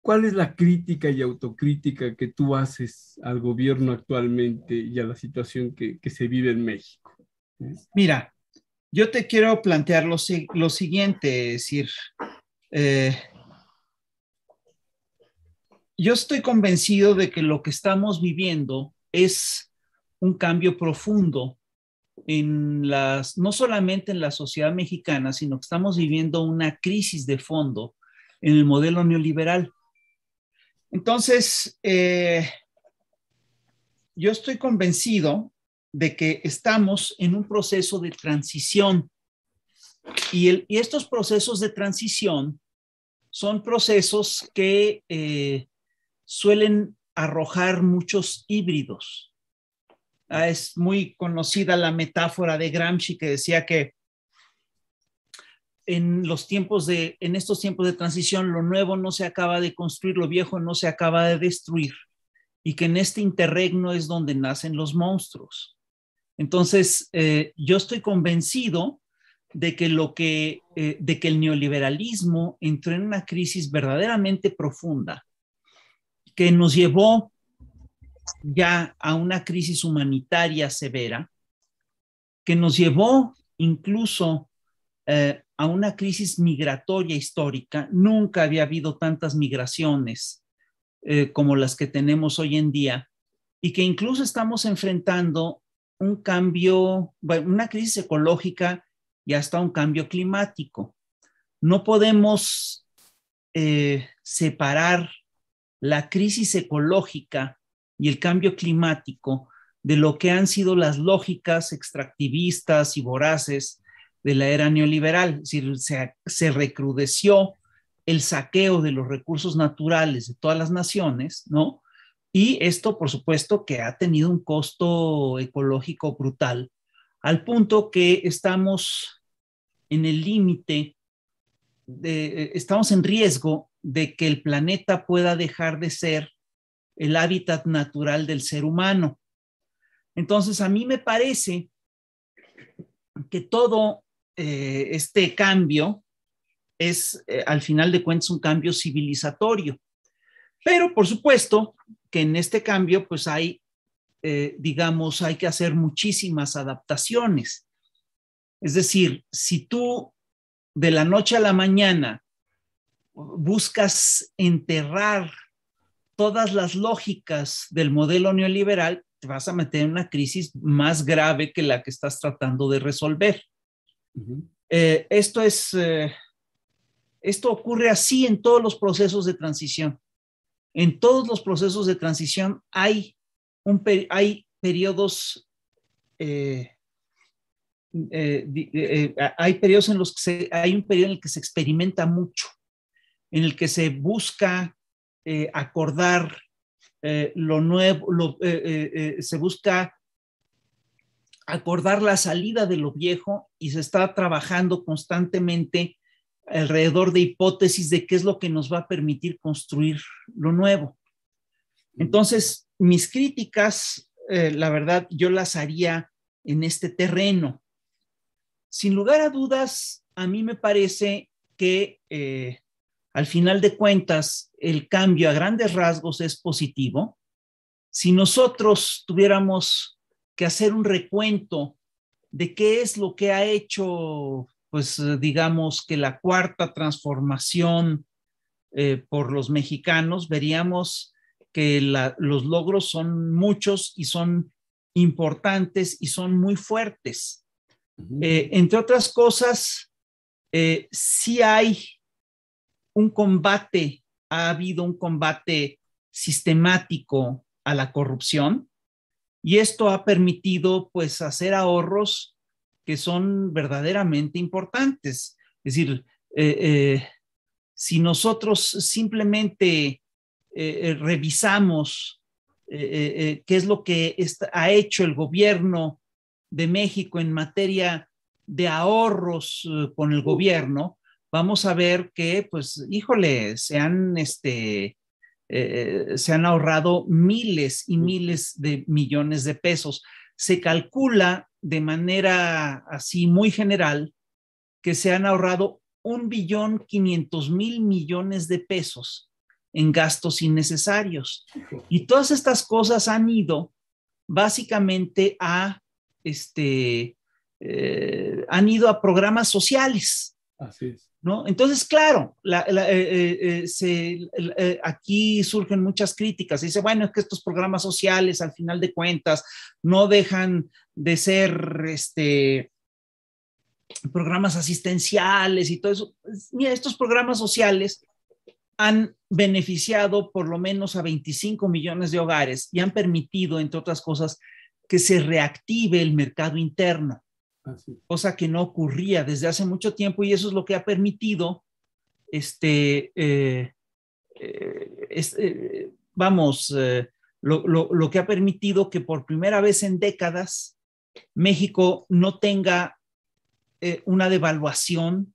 ¿cuál es la crítica y autocrítica que tú haces al gobierno actualmente y a la situación que, se vive en México? Mira, yo te quiero plantear lo, siguiente, es decir, eh, yo estoy convencido de que lo que estamos viviendo es un cambio profundo en las, no solamente en la sociedad mexicana, sino que estamos viviendo una crisis de fondo en el modelo neoliberal. Entonces, eh, yo estoy convencido de que estamos en un proceso de transición y, estos procesos de transición son procesos que eh, suelen arrojar muchos híbridos. Ah, es muy conocida la metáfora de Gramsci que decía que en los tiempos de, en estos tiempos de transición, lo nuevo no se acaba de construir, lo viejo no se acaba de destruir, y que en este interregno es donde nacen los monstruos. Entonces, eh, yo estoy convencido de que lo que, eh, de que el neoliberalismo entró en una crisis verdaderamente profunda, que nos llevó ya a una crisis humanitaria severa, que nos llevó incluso eh, a una crisis migratoria histórica. Nunca había habido tantas migraciones eh, como las que tenemos hoy en día y que incluso estamos enfrentando un cambio, una crisis ecológica y hasta un cambio climático. No podemos eh, separar la crisis ecológica y el cambio climático de lo que han sido las lógicas extractivistas y voraces de la era neoliberal. Es decir, se, recrudeció el saqueo de los recursos naturales de todas las naciones, ¿no? Y esto, por supuesto, que ha tenido un costo ecológico brutal, al punto que estamos en el límite, estamos en riesgo de que el planeta pueda dejar de ser el hábitat natural del ser humano. Entonces, a mí me parece que todo eh, este cambio es, eh, al final de cuentas, un cambio civilizatorio. Pero, por supuesto, que en este cambio, pues hay, eh, digamos, hay que hacer muchísimas adaptaciones. Es decir, si tú de la noche a la mañana buscas enterrar todas las lógicas del modelo neoliberal, te vas a meter en una crisis más grave que la que estás tratando de resolver. Eh, esto es, eh, esto ocurre así en todos los procesos de transición. En todos los procesos de transición hay, un, hay periodos, eh, hay periodos en los que se, hay un periodo en el que se experimenta mucho, en el que se busca acordar lo nuevo, se busca acordar la salida de lo viejo y se está trabajando constantemente alrededor de hipótesis de qué es lo que nos va a permitir construir lo nuevo. Entonces, mis críticas, la verdad, yo las haría en este terreno. Sin lugar a dudas, a mí me parece que al final de cuentas, el cambio a grandes rasgos es positivo. Si nosotros tuviéramos que hacer un recuento de qué es lo que ha hecho, pues digamos que la cuarta transformación eh, por los mexicanos, veríamos que los logros son muchos y son importantes y son muy fuertes. Eh, entre otras cosas, eh, sí hay un combate, ha habido un combate sistemático a la corrupción y esto ha permitido pues hacer ahorros que son verdaderamente importantes. Es decir, eh, eh, si nosotros simplemente eh, revisamos qué es lo que ha hecho el gobierno de México en materia de ahorros con el gobierno, vamos a ver que, pues, híjole, se han, este, eh, se han ahorrado miles y miles de millones de pesos. Se calcula de manera así muy general que se han ahorrado un billón quinientos mil millones de pesos en gastos innecesarios. Y todas estas cosas han ido básicamente a, este, eh, han ido a programas sociales. Así es. ¿No? Entonces, claro, eh, eh, aquí surgen muchas críticas. Dice, bueno, es que estos programas sociales, al final de cuentas, no dejan de ser este, programas asistenciales y todo eso. Mira, estos programas sociales han beneficiado por lo menos a 25 millones de hogares y han permitido, entre otras cosas, que se reactive el mercado interno, cosa que no ocurría desde hace mucho tiempo y eso es lo que ha permitido, este, eh, eh, eh, vamos, lo, lo que ha permitido que por primera vez en décadas México no tenga una devaluación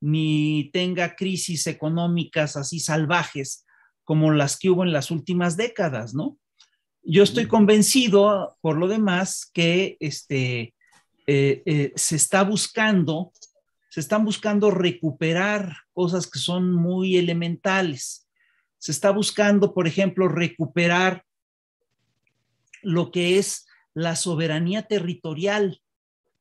ni tenga crisis económicas así salvajes como las que hubo en las últimas décadas, ¿no? Yo estoy convencido, por lo demás, que este, eh, eh, se está buscando, se están buscando recuperar cosas que son muy elementales. Se está buscando, por ejemplo, recuperar lo que es la soberanía territorial.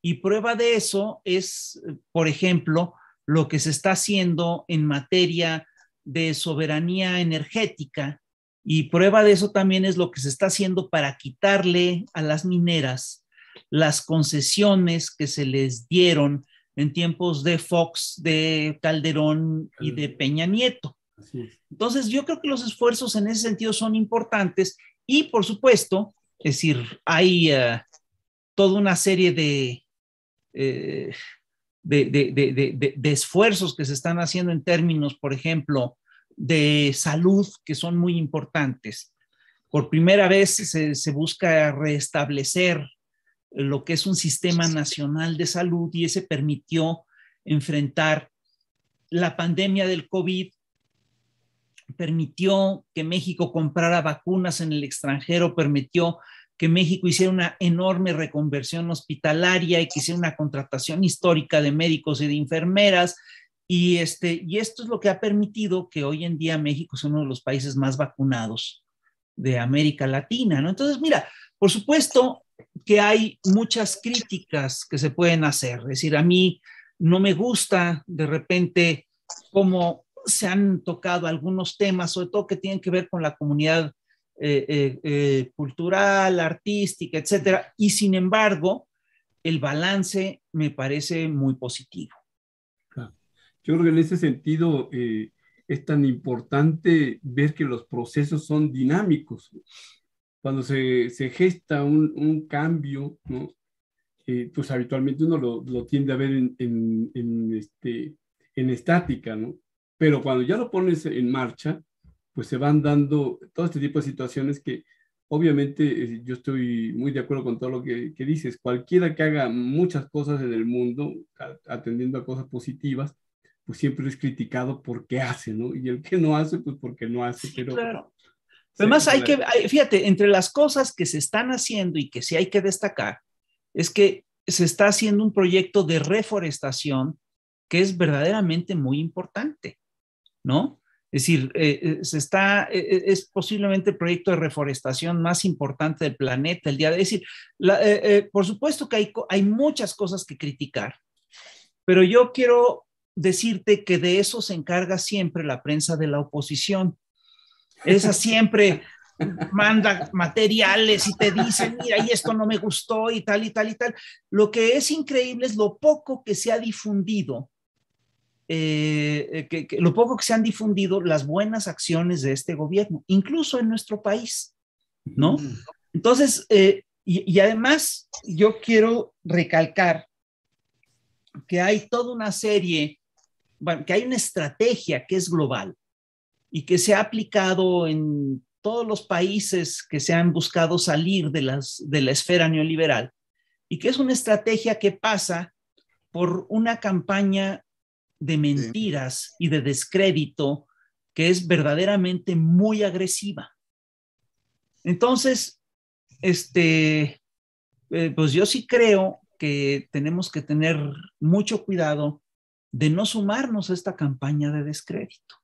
Y prueba de eso es, por ejemplo, lo que se está haciendo en materia de soberanía energética y prueba de eso también es lo que se está haciendo para quitarle a las mineras las concesiones que se les dieron en tiempos de Fox, de Calderón y de Peña Nieto. Entonces, yo creo que los esfuerzos en ese sentido son importantes y, por supuesto, es decir, hay eh, toda una serie de, eh, de, esfuerzos que se están haciendo en términos, por ejemplo, de salud, que son muy importantes. Por primera vez se, busca restablecer lo que es un sistema nacional de salud y ese permitió enfrentar la pandemia del COVID, permitió que México comprara vacunas en el extranjero, permitió que México hiciera una enorme reconversión hospitalaria y que hiciera una contratación histórica de médicos y de enfermeras. Y, este, y esto es lo que ha permitido que hoy en día México sea uno de los países más vacunados de América Latina, ¿no? Entonces, mira, por supuesto que hay muchas críticas que se pueden hacer. Es decir, a mí no me gusta de repente cómo se han tocado algunos temas, sobre todo que tienen que ver con la comunidad eh, eh, eh, cultural, artística, etcétera. Y sin embargo, el balance me parece muy positivo. Yo creo que en ese sentido es tan importante ver que los procesos son dinámicos. Cuando se, se gesta un, un, cambio, ¿no? pues habitualmente uno lo, lo, tiende a ver en, en, en, este, en estática, ¿no? Pero cuando ya lo pones en marcha, pues se van dando todo este tipo de situaciones que obviamente eh, yo estoy muy de acuerdo con todo lo que, dices. Cualquiera que haga muchas cosas en el mundo, atendiendo a cosas positivas, pues siempre es criticado porque hace, ¿no? Y el que no hace, pues porque no hace, pero... claro. Además, hay que, fíjate, entre las cosas que se están haciendo y que sí hay que destacar, es que se está haciendo un proyecto de reforestación que es verdaderamente muy importante, ¿no? Es decir, eh, eh, se está, eh, es posiblemente el proyecto de reforestación más importante del planeta el día de decir, por supuesto que hay, hay muchas cosas que criticar, pero yo quiero decirte que de eso se encarga siempre la prensa de la oposición. Esa siempre manda materiales y te dice, mira, y esto no me gustó y tal y tal y tal. Lo que es increíble es lo poco que se ha difundido eh, que, lo poco que se han difundido las buenas acciones de este gobierno, incluso en nuestro país, ¿no? Entonces, eh, y, además yo quiero recalcar que hay toda una serie, que hay una estrategia que es global y que se ha aplicado en todos los países que se han buscado salir de, la esfera neoliberal y que es una estrategia que pasa por una campaña de mentiras y de descrédito que es verdaderamente muy agresiva. Entonces, este, eh, pues yo sí creo que tenemos que tener mucho cuidado de no sumarnos a esta campaña de descrédito.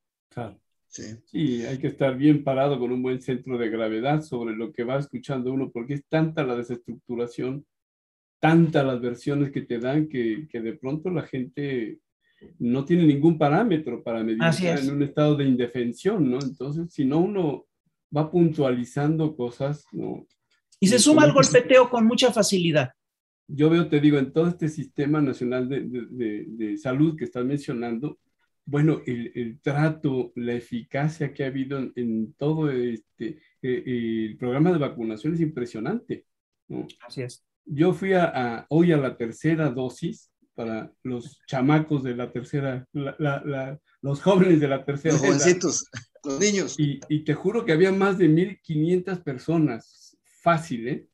Sí. sí, hay que estar bien parado con un buen centro de gravedad sobre lo que va escuchando uno, porque es tanta la desestructuración, tantas las versiones que te dan que, que de pronto la gente no tiene ningún parámetro para medir en un estado de indefensión, ¿no? Entonces, si no uno va puntualizando cosas, ¿no? Y se suma al golpeteo con mucha facilidad. Yo veo, te digo, en todo este sistema nacional de, de, de, salud que estás mencionando, bueno, el, el, trato, la eficacia que ha habido en, todo este, eh, el programa de vacunación es impresionante. ¿no? Así es. Yo fui a, hoy a la tercera dosis para los chamacos de la tercera, los jóvenes de la tercera. Los jovencitos, los niños. Y, y, te juro que había más de 1.500 personas, fácil, ¿eh?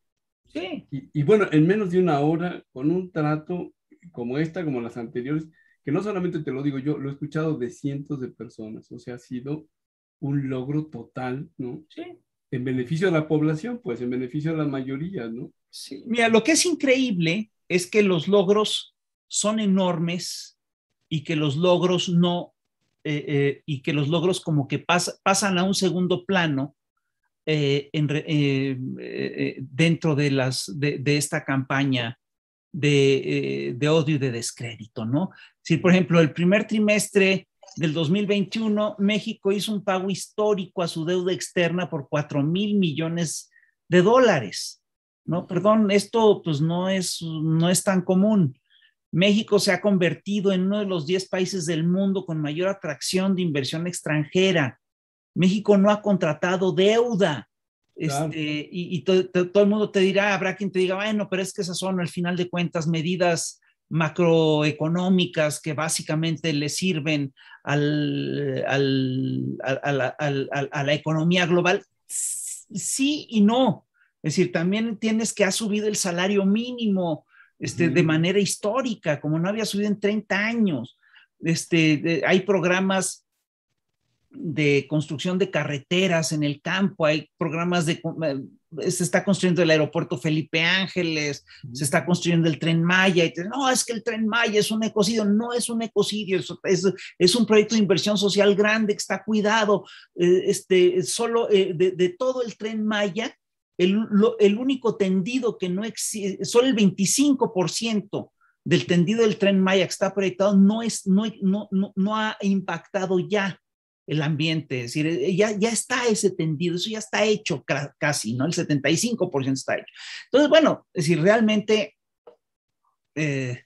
Sí. Y, y, bueno, en menos de una hora, con un trato como esta, como las anteriores, que no solamente te lo digo yo, lo he escuchado de cientos de personas, o sea, ha sido un logro total, ¿no? Sí. En beneficio de la población, pues, en beneficio de la mayoría, ¿no? Sí. Mira, lo que es increíble es que los logros son enormes y que los logros no, eh, eh, y que los logros como que pasan a un segundo plano eh, dentro de, las, de, esta campaña de, odio y de descrédito, ¿no? Si, por ejemplo, el primer trimestre del 2021, México hizo un pago histórico a su deuda externa por 4 mil millones de dólares, ¿no? Perdón, esto pues no es, no es tan común. México se ha convertido en uno de los 10 países del mundo con mayor atracción de inversión extranjera. México no ha contratado deuda. Este, y, todo el mundo te dirá, habrá quien te diga, bueno, pero es que esas son al final de cuentas medidas macroeconómicas que básicamente le sirven al, a, la, economía global. Sí y no. Es decir, también tienes que ha subido el salario mínimo, este, de manera histórica, como no había subido en 30 años. Este, hay programas de construcción de carreteras en el campo, hay programas de... Eh, se está construyendo el aeropuerto Felipe Ángeles, se está construyendo el tren Maya, y no, es que el tren Maya es un ecocidio, no es un ecocidio, es, es, un proyecto de inversión social grande que está cuidado, eh, este, solo eh, de, todo el tren Maya, el, único tendido que no existe, solo el 25% del tendido del tren Maya que está proyectado no, es, no, no, no, ha impactado ya el ambiente, es decir, eh, ya, ya está ese tendido, eso ya está hecho casi, ¿no? El 75% está hecho. Entonces, bueno, es decir, realmente eh,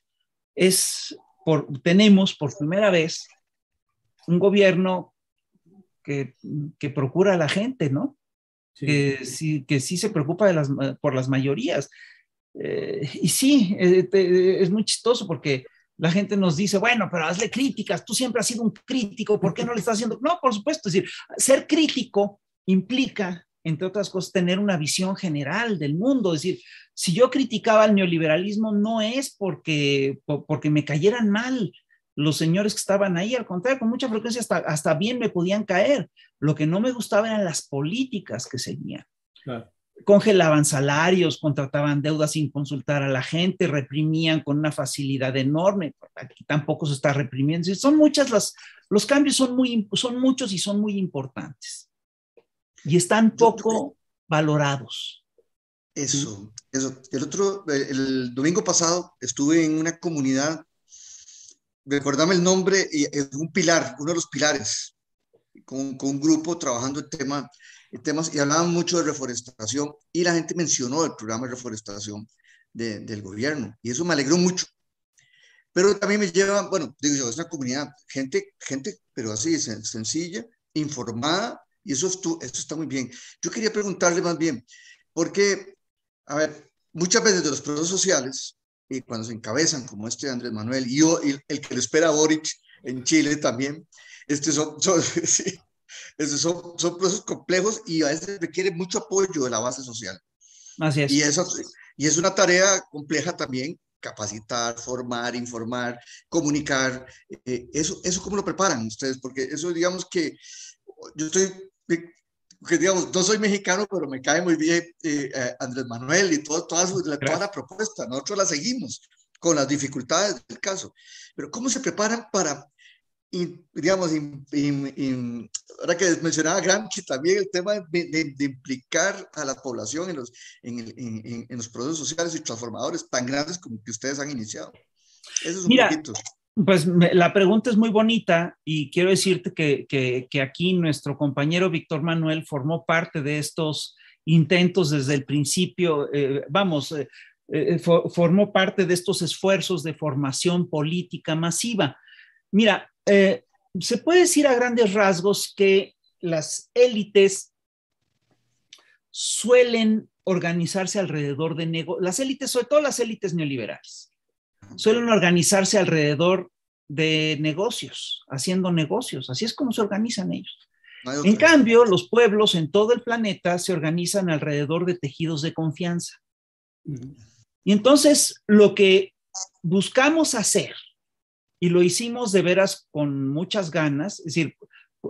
es por, tenemos por primera vez un gobierno que, que procura a la gente, ¿no? Que, sí, que sí se preocupa de las, por las mayorías. Eh, y sí, eh, es muy chistoso porque la gente nos dice, bueno, pero hazle críticas, tú siempre has sido un crítico, ¿por qué no le estás haciendo? No, por supuesto, es decir, ser crítico implica, entre otras cosas, tener una visión general del mundo. Es decir, si yo criticaba el neoliberalismo no es porque, porque me cayeran mal, los señores que estaban ahí, al contrario, con mucha frecuencia hasta, hasta bien me podían caer. Lo que no me gustaba eran las políticas que seguían. Congelaban salarios, contrataban deudas sin consultar a la gente, reprimían con una facilidad enorme. Aquí tampoco se está reprimiendo. Son muchas las, los cambios son, muy, son muchos y son muy importantes. Y están poco valorados. Eso, eso. El otro, el domingo pasado estuve en una comunidad recordame el nombre, es un pilar, uno de los pilares, con, con un grupo trabajando el tema, el temas y hablaban mucho de reforestación y la gente mencionó el programa de reforestación de, del gobierno y eso me alegró mucho. Pero también me lleva, bueno, digo yo, es una comunidad, gente, gente, pero así, sencilla, informada, y eso, eso está muy bien. Yo quería preguntarle más bien, porque, a ver, muchas veces de los procesos sociales, y cuando se encabezan como este Andrés Manuel y, el que le espera a Boric en Chile también, este son, son, son, son, procesos complejos y a veces requiere mucho apoyo de la base social. Así es. Y, eso, y es una tarea compleja también, capacitar, formar, informar, comunicar. Eh, eso, ¿Eso cómo lo preparan ustedes? Porque eso digamos que yo estoy que digamos, no soy mexicano, pero me cae muy bien eh, eh, Andrés Manuel y todo, toda, su, toda la propuesta. Nosotros la seguimos con las dificultades del caso. Pero ¿cómo se preparan para digamos, ahora que mencionaba Gramsci, también el tema de, implicar a la población en los, en, los procesos sociales y transformadores tan grandes como que ustedes han iniciado. Eso es un poquito. Pues la pregunta es muy bonita y quiero decirte que, que, aquí nuestro compañero Víctor Manuel formó parte de estos intentos desde el principio, eh, vamos, eh, eh, formó parte de estos esfuerzos de formación política masiva. Mira, se puede decir a grandes rasgos que las élites suelen organizarse alrededor de negocios, las élites, sobre todo las élites neoliberales, suelen organizarse alrededor de negocios, haciendo negocios, así es como se organizan ellos. en cambio, los pueblos en todo el planeta se organizan alrededor de tejidos de confianza. Y entonces, lo que buscamos hacer y lo hicimos de veras con muchas ganas. Es decir,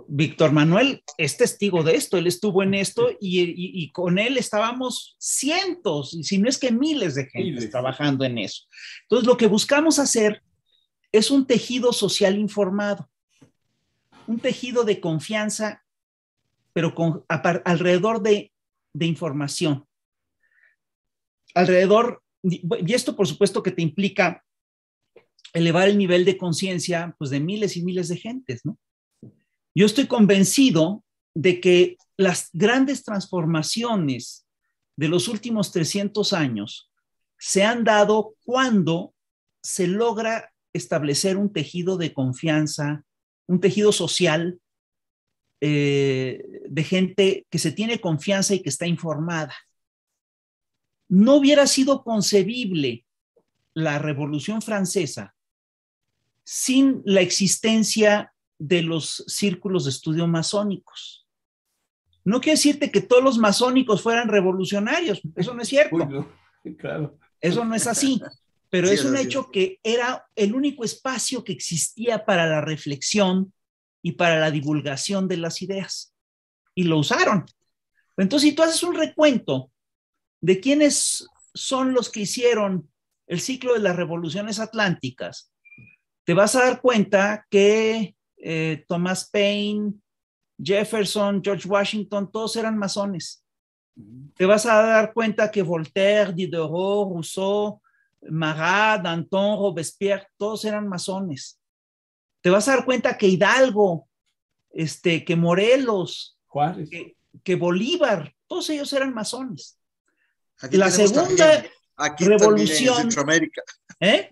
Víctor Manuel es testigo de esto, él estuvo en esto y, con él estábamos cientos, si no es que miles de gente trabajando en eso. Entonces, lo que buscamos hacer es un tejido social informado, un tejido de confianza, pero con, alrededor de, de información. Alrededor, y esto por supuesto que te implica elevar el nivel de conciencia pues, de miles y miles de gentes, ¿no? Yo estoy convencido de que las grandes transformaciones de los últimos 300 años se han dado cuando se logra establecer un tejido de confianza, un tejido social eh, de gente que se tiene confianza y que está informada. No hubiera sido concebible la Revolución Francesa sin la existencia de los círculos de estudio masónicos. No quiere decirte que todos los masónicos fueran revolucionarios, eso no es cierto. claro. Eso no es así, pero es un hecho que era el único espacio que existía para la reflexión y para la divulgación de las ideas. Y lo usaron. Entonces, si tú haces un recuento de quiénes son los que hicieron el ciclo de las revoluciones atlánticas, te vas a dar cuenta que eh, Thomas Paine, Jefferson, George Washington, todos eran masones. Te vas a dar cuenta que Voltaire, Diderot, Rousseau, Marat, Danton, Robespierre, todos eran masones. Te vas a dar cuenta que Hidalgo, este, que Morelos, Que, Bolívar, todos ellos eran masones. La segunda revolución. En Centroamérica. ¿Eh?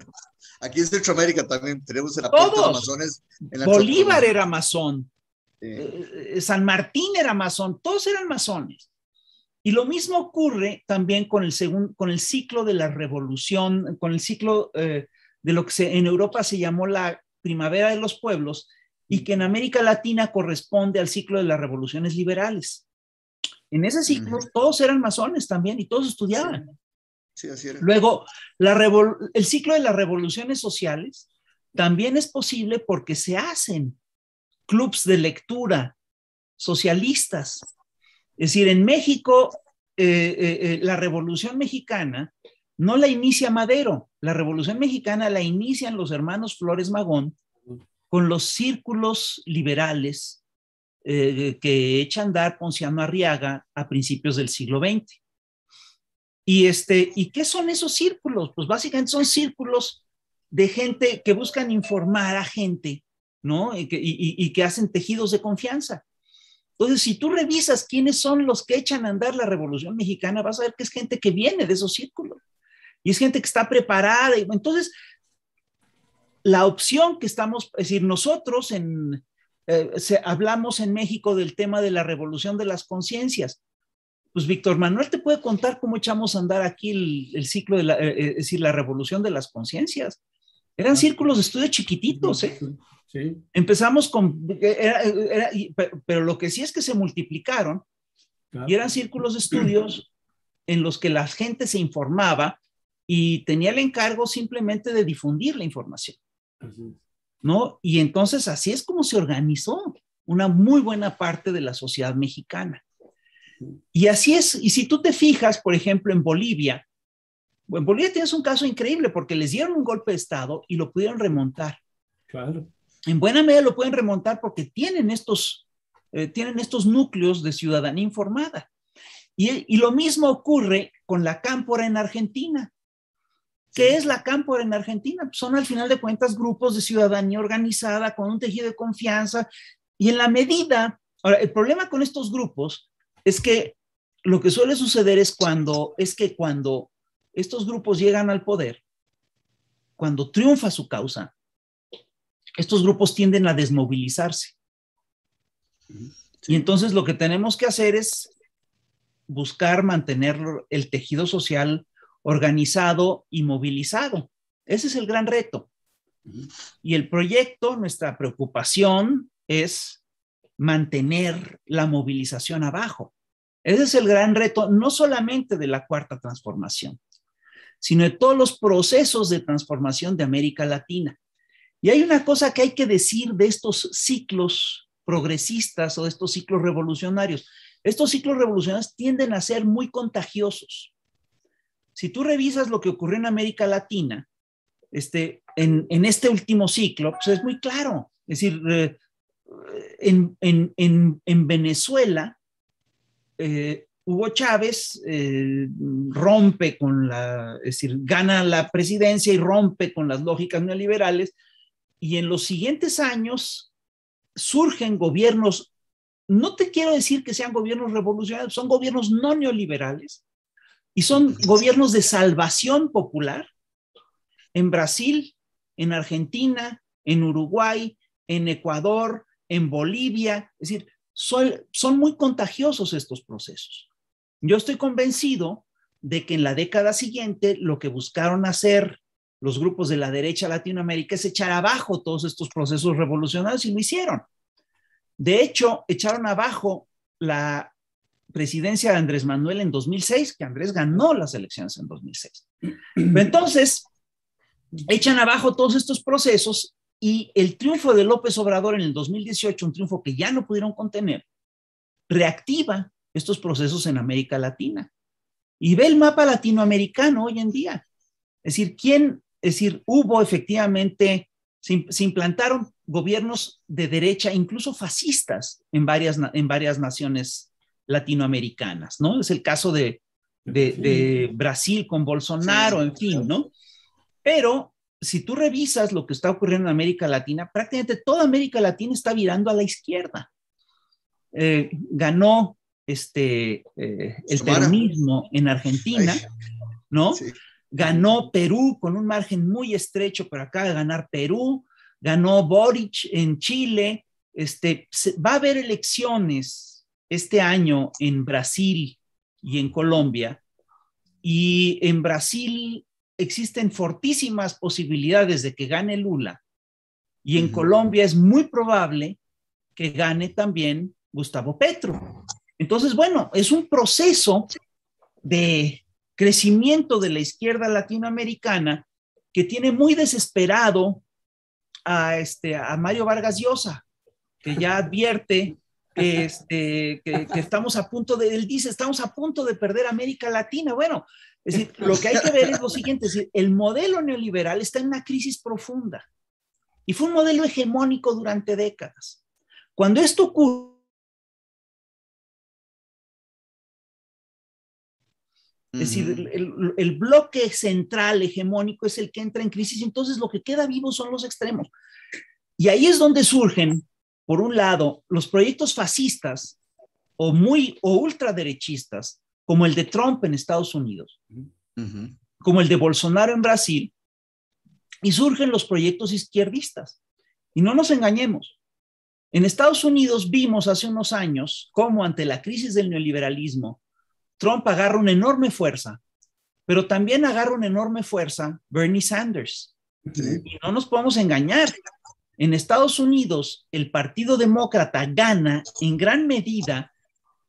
Aquí en Centroamérica también tenemos el aporte de masones. Bolívar era masón. Eh, eh, San Martín era masón. Todos eran masones. Y lo mismo ocurre también con el, con el ciclo de la revolución, con el ciclo eh, de lo que se, en Europa se llamó la primavera de los pueblos y que en América Latina corresponde al ciclo de las revoluciones liberales. En ese ciclo todos eran masones también y todos estudiaban. Luego, el ciclo de las revoluciones sociales también es posible porque se hacen clubs de lectura socialistas. Es decir, en México, eh, eh, eh, la revolución mexicana no la inicia Madero, la revolución mexicana la inician los hermanos Flores Magón con los círculos liberales que echan a andar Ponciano Arriaga a principios del siglo XX. Y, este, ¿Y qué son esos círculos? Pues básicamente son círculos de gente que buscan informar a gente, ¿no? Y que, y, que hacen tejidos de confianza. Entonces, si tú revisas quiénes son los que echan a andar la Revolución Mexicana, vas a ver que es gente que viene de esos círculos. Y es gente que está preparada. Y, entonces, la opción que estamos, es decir, nosotros en, eh, hablamos en México del tema de la revolución de las conciencias pues Víctor Manuel te puede contar cómo echamos a andar aquí el, ciclo de la, eh, eh, es decir, la revolución de las conciencias. Eran círculos de estudio chiquititos, ¿eh? Sí. Empezamos con, pero lo que sí es que se multiplicaron y eran círculos de estudios en los que la gente se informaba y tenía el encargo simplemente de difundir la información. ¿No? Y entonces así es como se organizó una muy buena parte de la sociedad mexicana. Y así es, y si tú te fijas, por ejemplo, en Bolivia, en Bolivia tienes un caso increíble porque les dieron un golpe de Estado y lo pudieron remontar. Claro. en buena medida lo pueden remontar porque tienen estos, eh, tienen estos núcleos de ciudadanía informada. Y, y, lo mismo ocurre con la cámpora en Argentina. ¿Qué es la cámpora en Argentina? Son al final de cuentas grupos de ciudadanía organizada con un tejido de confianza y en la medida, ahora, el problema con estos grupos es que lo que suele suceder es cuando, es que cuando estos grupos llegan al poder, cuando triunfa su causa, estos grupos tienden a desmovilizarse. Y entonces lo que tenemos que hacer es buscar mantener el tejido social organizado y movilizado. Ese es el gran reto. Y el proyecto, nuestra preocupación es mantener la movilización abajo. Ese es el gran reto, no solamente de la cuarta transformación, sino de todos los procesos de transformación de América Latina. Y hay una cosa que hay que decir de estos ciclos progresistas o de estos ciclos revolucionarios. Estos ciclos revolucionarios tienden a ser muy contagiosos. Si tú revisas lo que ocurrió en América Latina, este, en, en este último ciclo, pues es muy claro. Es decir, eh, en, en, en, Venezuela, eh, Hugo Chávez eh, rompe con la, es decir, gana la presidencia y rompe con las lógicas neoliberales, y en los siguientes años surgen gobiernos, no te quiero decir que sean gobiernos revolucionarios, son gobiernos no neoliberales y son gobiernos de salvación popular en Brasil, en Argentina, en Uruguay, en Ecuador, en Bolivia. Es decir, son, muy contagiosos estos procesos. Yo estoy convencido de que en la década siguiente lo que buscaron hacer los grupos de la derecha Latinoamérica es echar abajo todos estos procesos revolucionarios y lo hicieron. De hecho, echaron abajo la presidencia de Andrés Manuel en 2006, que Andrés ganó las elecciones en 2006. Entonces, echan abajo todos estos procesos y el triunfo de López Obrador en el 2018, un triunfo que ya no pudieron contener, reactiva estos procesos en América Latina. Y ve el mapa latinoamericano hoy en día. Es decir, ¿quién es decir, hubo efectivamente, se, implantaron gobiernos de derecha, incluso fascistas, en varias, en varias naciones latinoamericanas, ¿no? Es el caso de, de, Brasil con Bolsonaro, en fin, ¿no? Pero si tú revisas lo que está ocurriendo en América Latina, prácticamente toda América Latina está virando a la izquierda. Eh, ganó este, eh, el peronismo en Argentina, ¿no? Sí. Ganó Perú con un margen muy estrecho, pero acaba de ganar Perú. Ganó Boric en Chile. Este, va a haber elecciones este año en Brasil y en Colombia. Y en Brasil existen fortísimas posibilidades de que gane Lula. Y en Colombia es muy probable que gane también Gustavo Petro. Entonces, bueno, es un proceso de crecimiento de la izquierda latinoamericana que tiene muy desesperado a, este, a Mario Vargas Llosa, que ya advierte este, que, estamos a punto de, él dice, estamos a punto de perder América Latina. Bueno, es decir, lo que hay que ver es lo siguiente, es decir, el modelo neoliberal está en una crisis profunda y fue un modelo hegemónico durante décadas. Cuando esto ocurre, Es decir, el, bloque central hegemónico es el que entra en crisis, entonces lo que queda vivo son los extremos. Y ahí es donde surgen, por un lado, los proyectos fascistas o muy o ultraderechistas, como el de Trump en Estados Unidos, como el de Bolsonaro en Brasil, y surgen los proyectos izquierdistas. Y no nos engañemos. En Estados Unidos vimos hace unos años cómo ante la crisis del neoliberalismo, Trump agarra una enorme fuerza, pero también agarra una enorme fuerza Bernie Sanders. Y no nos podemos engañar. En Estados Unidos, el Partido Demócrata gana en gran medida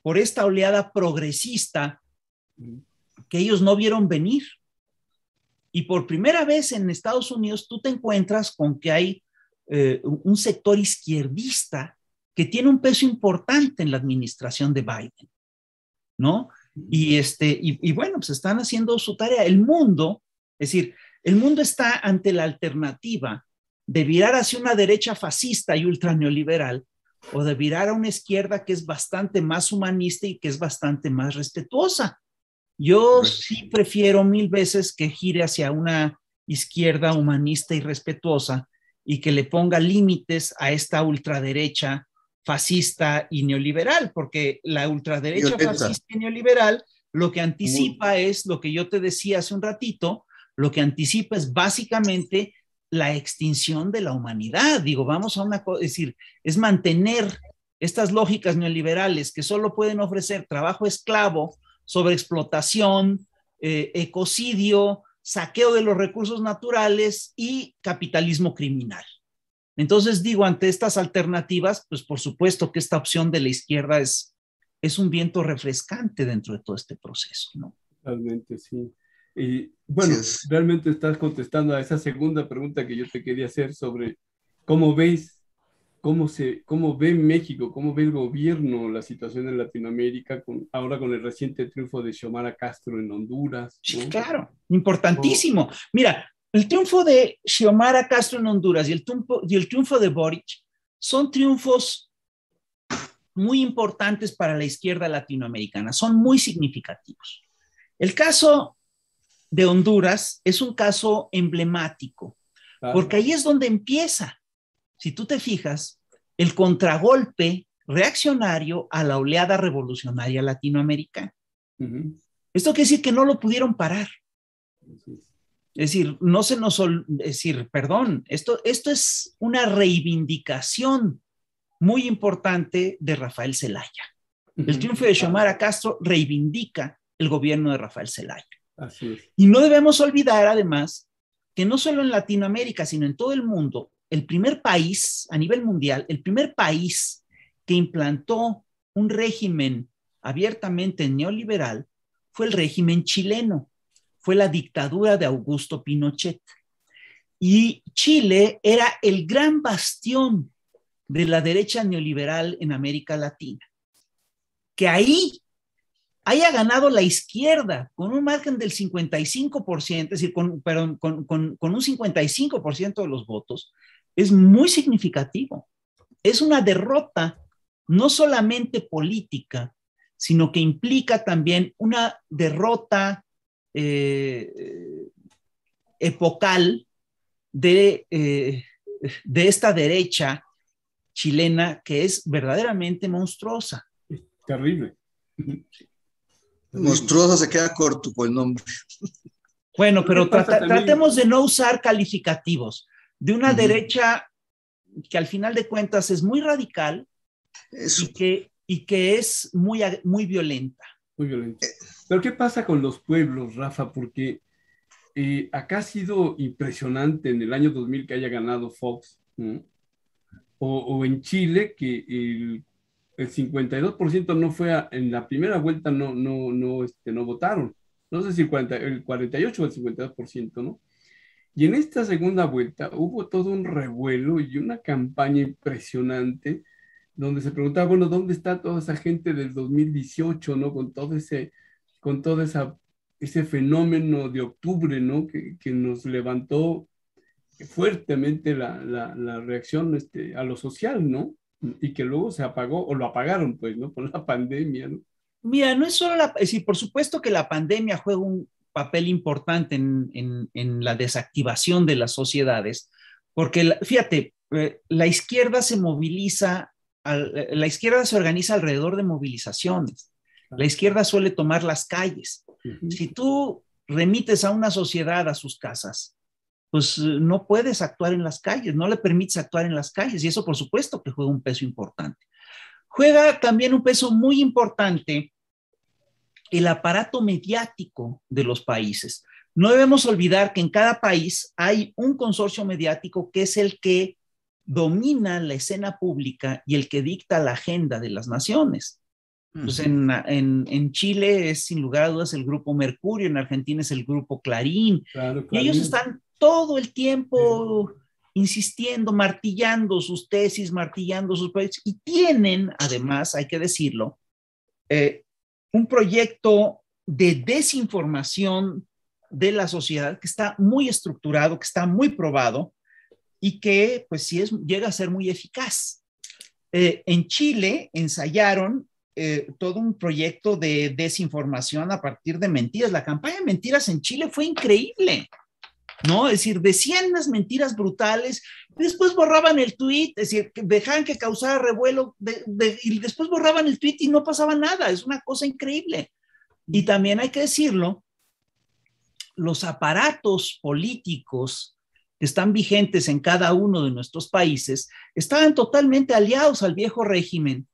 por esta oleada progresista que ellos no vieron venir. Y por primera vez en Estados Unidos tú te encuentras con que hay eh, un sector izquierdista que tiene un peso importante en la administración de Biden, ¿no? Y, este, y, bueno, pues están haciendo su tarea. El mundo, es decir, el mundo está ante la alternativa de virar hacia una derecha fascista y ultraneoliberal o de virar a una izquierda que es bastante más humanista y que es bastante más respetuosa. Yo sí prefiero mil veces que gire hacia una izquierda humanista y respetuosa y que le ponga límites a esta ultraderecha fascista y neoliberal, porque la ultraderecha fascista y neoliberal lo que anticipa es lo que yo te decía hace un ratito, lo que anticipa es básicamente la extinción de la humanidad. Digo, vamos a una cosa, es decir, es mantener estas lógicas neoliberales que solo pueden ofrecer trabajo esclavo, sobreexplotación, eh, ecocidio, saqueo de los recursos naturales y capitalismo criminal. Entonces digo, ante estas alternativas, pues por supuesto que esta opción de la izquierda es, es un viento refrescante dentro de todo este proceso, ¿no? Realmente, sí. Y bueno, realmente estás contestando a esa segunda pregunta que yo te quería hacer sobre cómo veis, cómo, se, cómo ve México, cómo ve el gobierno la situación en Latinoamérica, con, ahora con el reciente triunfo de Xiomara Castro en Honduras. Sí, claro, importantísimo. Mira, el triunfo de Xiomara Castro en Honduras y el, triunfo, y el triunfo de Boric son triunfos muy importantes para la izquierda latinoamericana, son muy significativos. El caso de Honduras es un caso emblemático, porque ahí es donde empieza, si tú te fijas, el contragolpe reaccionario a la oleada revolucionaria latinoamericana. Esto quiere decir que no lo pudieron parar. Es decir, no se nos, es decir, perdón, esto, esto es una reivindicación muy importante de Rafael Zelaya. El triunfo de Xiomara Castro reivindica el gobierno de Rafael Zelaya. Y no debemos olvidar, además, que no solo en Latinoamérica, sino en todo el mundo, el primer país a nivel mundial, el primer país que implantó un régimen abiertamente neoliberal fue el régimen chileno fue la dictadura de Augusto Pinochet. Y Chile era el gran bastión de la derecha neoliberal en América Latina. Que ahí haya ganado la izquierda con un margen del 55%, es decir, con, un 55% de los votos, es muy significativo. Es una derrota no solamente política, sino que implica también una derrota eh, epocal de, eh, de esta derecha chilena que es verdaderamente monstruosa. Terrible. Monstruosa se queda corto por el nombre. Bueno, pero tratemos de no usar calificativos. De una derecha que al final de cuentas es muy radical y que, y que es muy, muy violenta. Muy violenta. Pero ¿qué pasa con los pueblos, Rafa? Porque eh, acá ha sido impresionante en el año 2000 que haya ganado Fox, o, en Chile que el, el 52% no fue en la primera vuelta, no, no, no, este, no votaron. No sé si el, 40, el 48 o el 52%, ¿no? Y en esta segunda vuelta hubo todo un revuelo y una campaña impresionante donde se preguntaba, bueno, ¿dónde está toda esa gente del 2018, ¿no? Con todo ese con todo esa, ese fenómeno de octubre, ¿no? Que, que nos levantó fuertemente la, la, la reacción este, a lo social, ¿no? Y que luego se apagó, o lo apagaron, pues, ¿no? Por la pandemia, ¿no? Mira, no es solo la, es decir, por supuesto que la pandemia juega un papel importante en, en, en la desactivación de las sociedades, porque, fíjate, eh, la izquierda se moviliza, la izquierda se organiza alrededor de movilizaciones. La izquierda suele tomar las calles. Si tú remites a una sociedad a sus casas, pues eh, no puedes actuar en las calles, no le permites actuar en las calles y eso por supuesto que juega un peso importante. Juega también un peso muy importante el aparato mediático de los países. No debemos olvidar que en cada país hay un consorcio mediático que es el que domina la escena pública y el que dicta la agenda de las naciones. Pues en, en, Chile es sin lugar a dudas el grupo Mercurio, en Argentina es el grupo Clarín. Y ellos están todo el tiempo insistiendo, martillando sus tesis, martillando sus proyectos. Y tienen, además, hay que decirlo, eh, un proyecto de desinformación de la sociedad que está muy estructurado, que está muy probado, y que pues sí es, llega a ser muy eficaz. Eh, en Chile ensayaron eh, todo un proyecto de desinformación a partir de mentiras. La campaña de mentiras en Chile fue increíble. ¿No? Es decir, decían unas mentiras brutales, después borraban el tweet, es decir, dejaban que causara revuelo y después borraban el tweet y no pasaba nada, es una cosa increíble. Y también hay que decirlo, los aparatos políticos que están vigentes en cada uno de nuestros países estaban totalmente aliados al viejo régimen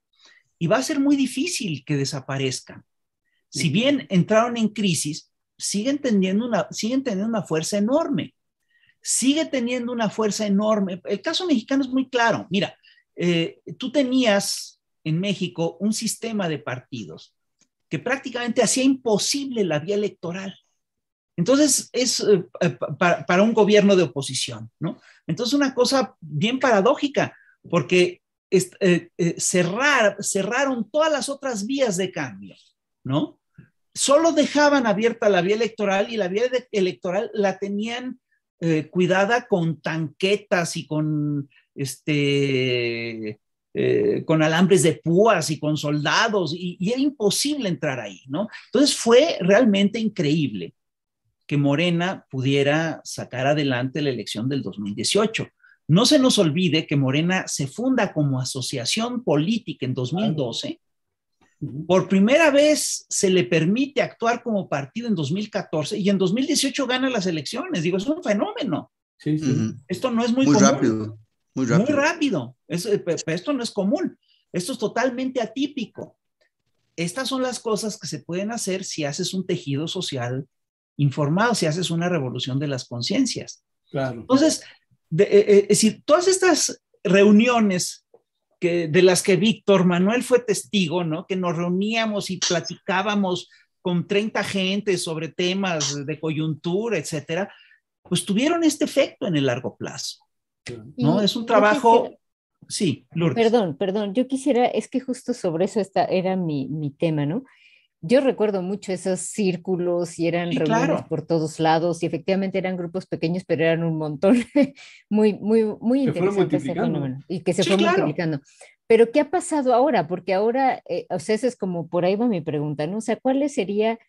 y va a ser muy difícil que desaparezcan. Si bien entraron en crisis, siguen teniendo una, siguen teniendo una fuerza enorme. Sigue teniendo una fuerza enorme. El caso mexicano es muy claro. Mira, eh, tú tenías en México un sistema de partidos que prácticamente hacía imposible la vía electoral. Entonces, es eh, eh, para, un gobierno de oposición, ¿no? Entonces, una cosa bien paradójica, porque cerraron todas las otras vías de cambio, ¿no? Solo dejaban abierta la vía electoral y la vía electoral la tenían eh, cuidada con tanquetas y con este eh, con alambres de púas y con soldados y, y, era imposible entrar ahí, ¿no? Entonces fue realmente increíble que Morena pudiera sacar adelante la elección del 2018. No se nos olvide que Morena se funda como asociación política en 2012 por primera vez se le permite actuar como partido en 2014 y en 2018 gana las elecciones. Digo, es un fenómeno. Sí, sí. Esto no es muy, muy común. rápido. Muy rápido. Muy rápido. esto no es común. Esto es totalmente atípico. Estas son las cosas que se pueden hacer si haces un tejido social informado, si haces una revolución de las conciencias. Claro. Entonces, eh, eh, es decir, todas estas reuniones que, de las que Víctor Manuel fue testigo, ¿no? Que nos reuníamos y platicábamos con 30 gentes sobre temas de coyuntura, etcétera, pues tuvieron este efecto en el largo plazo. ¿no? es un trabajo... sí, Lourdes. Perdón, perdón, yo quisiera, es que justo sobre eso está, era mi, mi tema, ¿no? Yo recuerdo mucho esos círculos y eran reuniones por todos lados y efectivamente eran grupos pequeños, pero eran un montón muy, muy, muy interesante ese fenómeno y que se fue multiplicando. Pero ¿qué ha pasado ahora? Porque ahora, eh, o sea, eso es como por ahí va mi pregunta, ¿no? O sea, ¿cuál sería,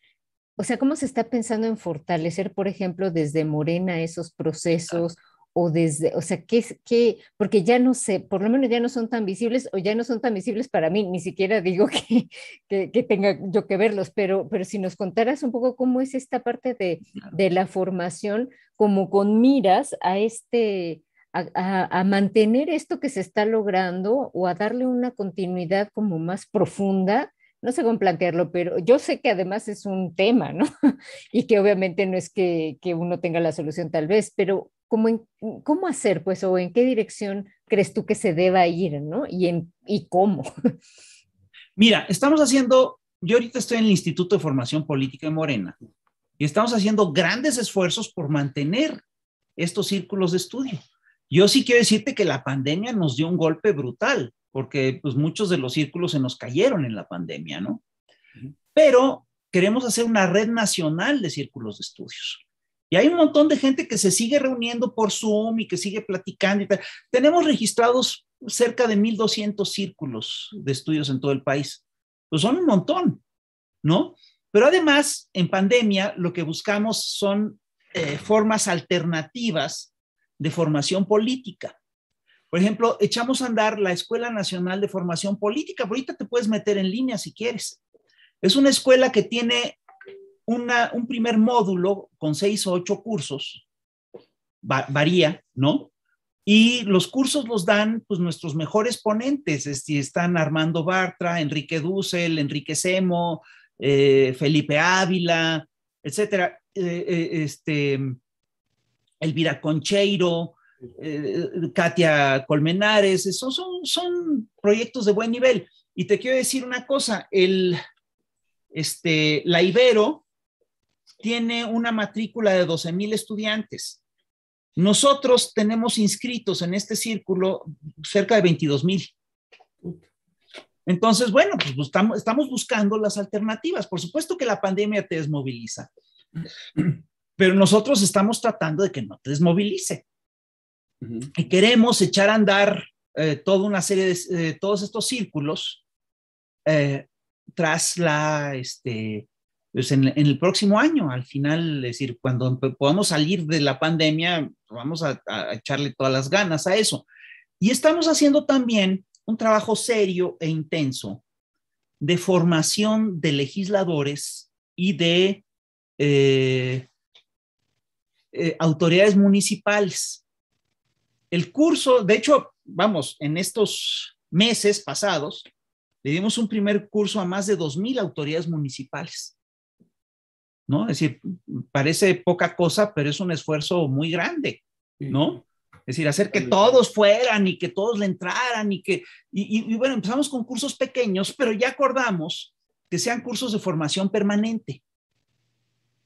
o sea, cómo se está pensando en fortalecer, por ejemplo, desde Morena esos procesos? O desde, o sea, ¿qué, qué, porque ya no sé, por lo menos ya no son tan visibles o ya no son tan visibles para mí, ni siquiera digo que, que, que tenga yo que verlos, pero, pero si nos contaras un poco cómo es esta parte de, de la formación, como con miras a este, a, a, mantener esto que se está logrando o a darle una continuidad como más profunda no sé cómo plantearlo, pero yo sé que además es un tema, ¿no? y que obviamente no es que, que, uno tenga la solución tal vez, pero ¿cómo, cómo hacer, pues, o en qué dirección crees tú que se deba ir, ¿no? Y, en, y cómo. Mira, estamos haciendo, yo ahorita estoy en el Instituto de Formación Política de Morena y estamos haciendo grandes esfuerzos por mantener estos círculos de estudio. Yo sí quiero decirte que la pandemia nos dio un golpe brutal, porque pues muchos de los círculos se nos cayeron en la pandemia, ¿no? Pero queremos hacer una red nacional de círculos de estudios. Y hay un montón de gente que se sigue reuniendo por Zoom y que sigue platicando. Tenemos registrados cerca de 1.200 círculos de estudios en todo el país. Pues son un montón, ¿no? Pero además, en pandemia, lo que buscamos son eh, formas alternativas de formación política. Por ejemplo, echamos a andar la Escuela Nacional de Formación Política. Ahorita te puedes meter en línea si quieres. Es una escuela que tiene un primer módulo con seis o ocho cursos, varía, ¿no? Y los cursos los dan pues, nuestros mejores ponentes, están Armando Bartra, Enrique Dussel, Enrique Semo, eh, Felipe Ávila, etcétera, eh, eh, este, Elvira Concheiro, Katia Colmenares, esos son, son proyectos de buen nivel. Y te quiero decir una cosa, el, este, la Ibero tiene una matrícula de 12 mil estudiantes. Nosotros tenemos inscritos en este círculo cerca de 22 mil. Entonces, bueno, pues estamos, buscando las alternativas. Por supuesto que la pandemia te desmoviliza, pero nosotros estamos tratando de que no te desmovilice. Y queremos echar a andar eh, toda una serie de eh, todos estos círculos eh, tras la, este, pues en, el próximo año, al final, es decir, cuando podamos salir de la pandemia, vamos a, echarle todas las ganas a eso. Y estamos haciendo también un trabajo serio e intenso de formación de legisladores y de eh, eh, autoridades municipales. El curso, de hecho, vamos, en estos meses pasados, le dimos un primer curso a más de 2.000 autoridades municipales. ¿No? Es decir, parece poca cosa, pero es un esfuerzo muy grande, ¿no? Es decir, hacer que todos fueran y que todos le entraran y que, y, bueno, empezamos con cursos pequeños, pero ya acordamos que sean cursos de formación permanente.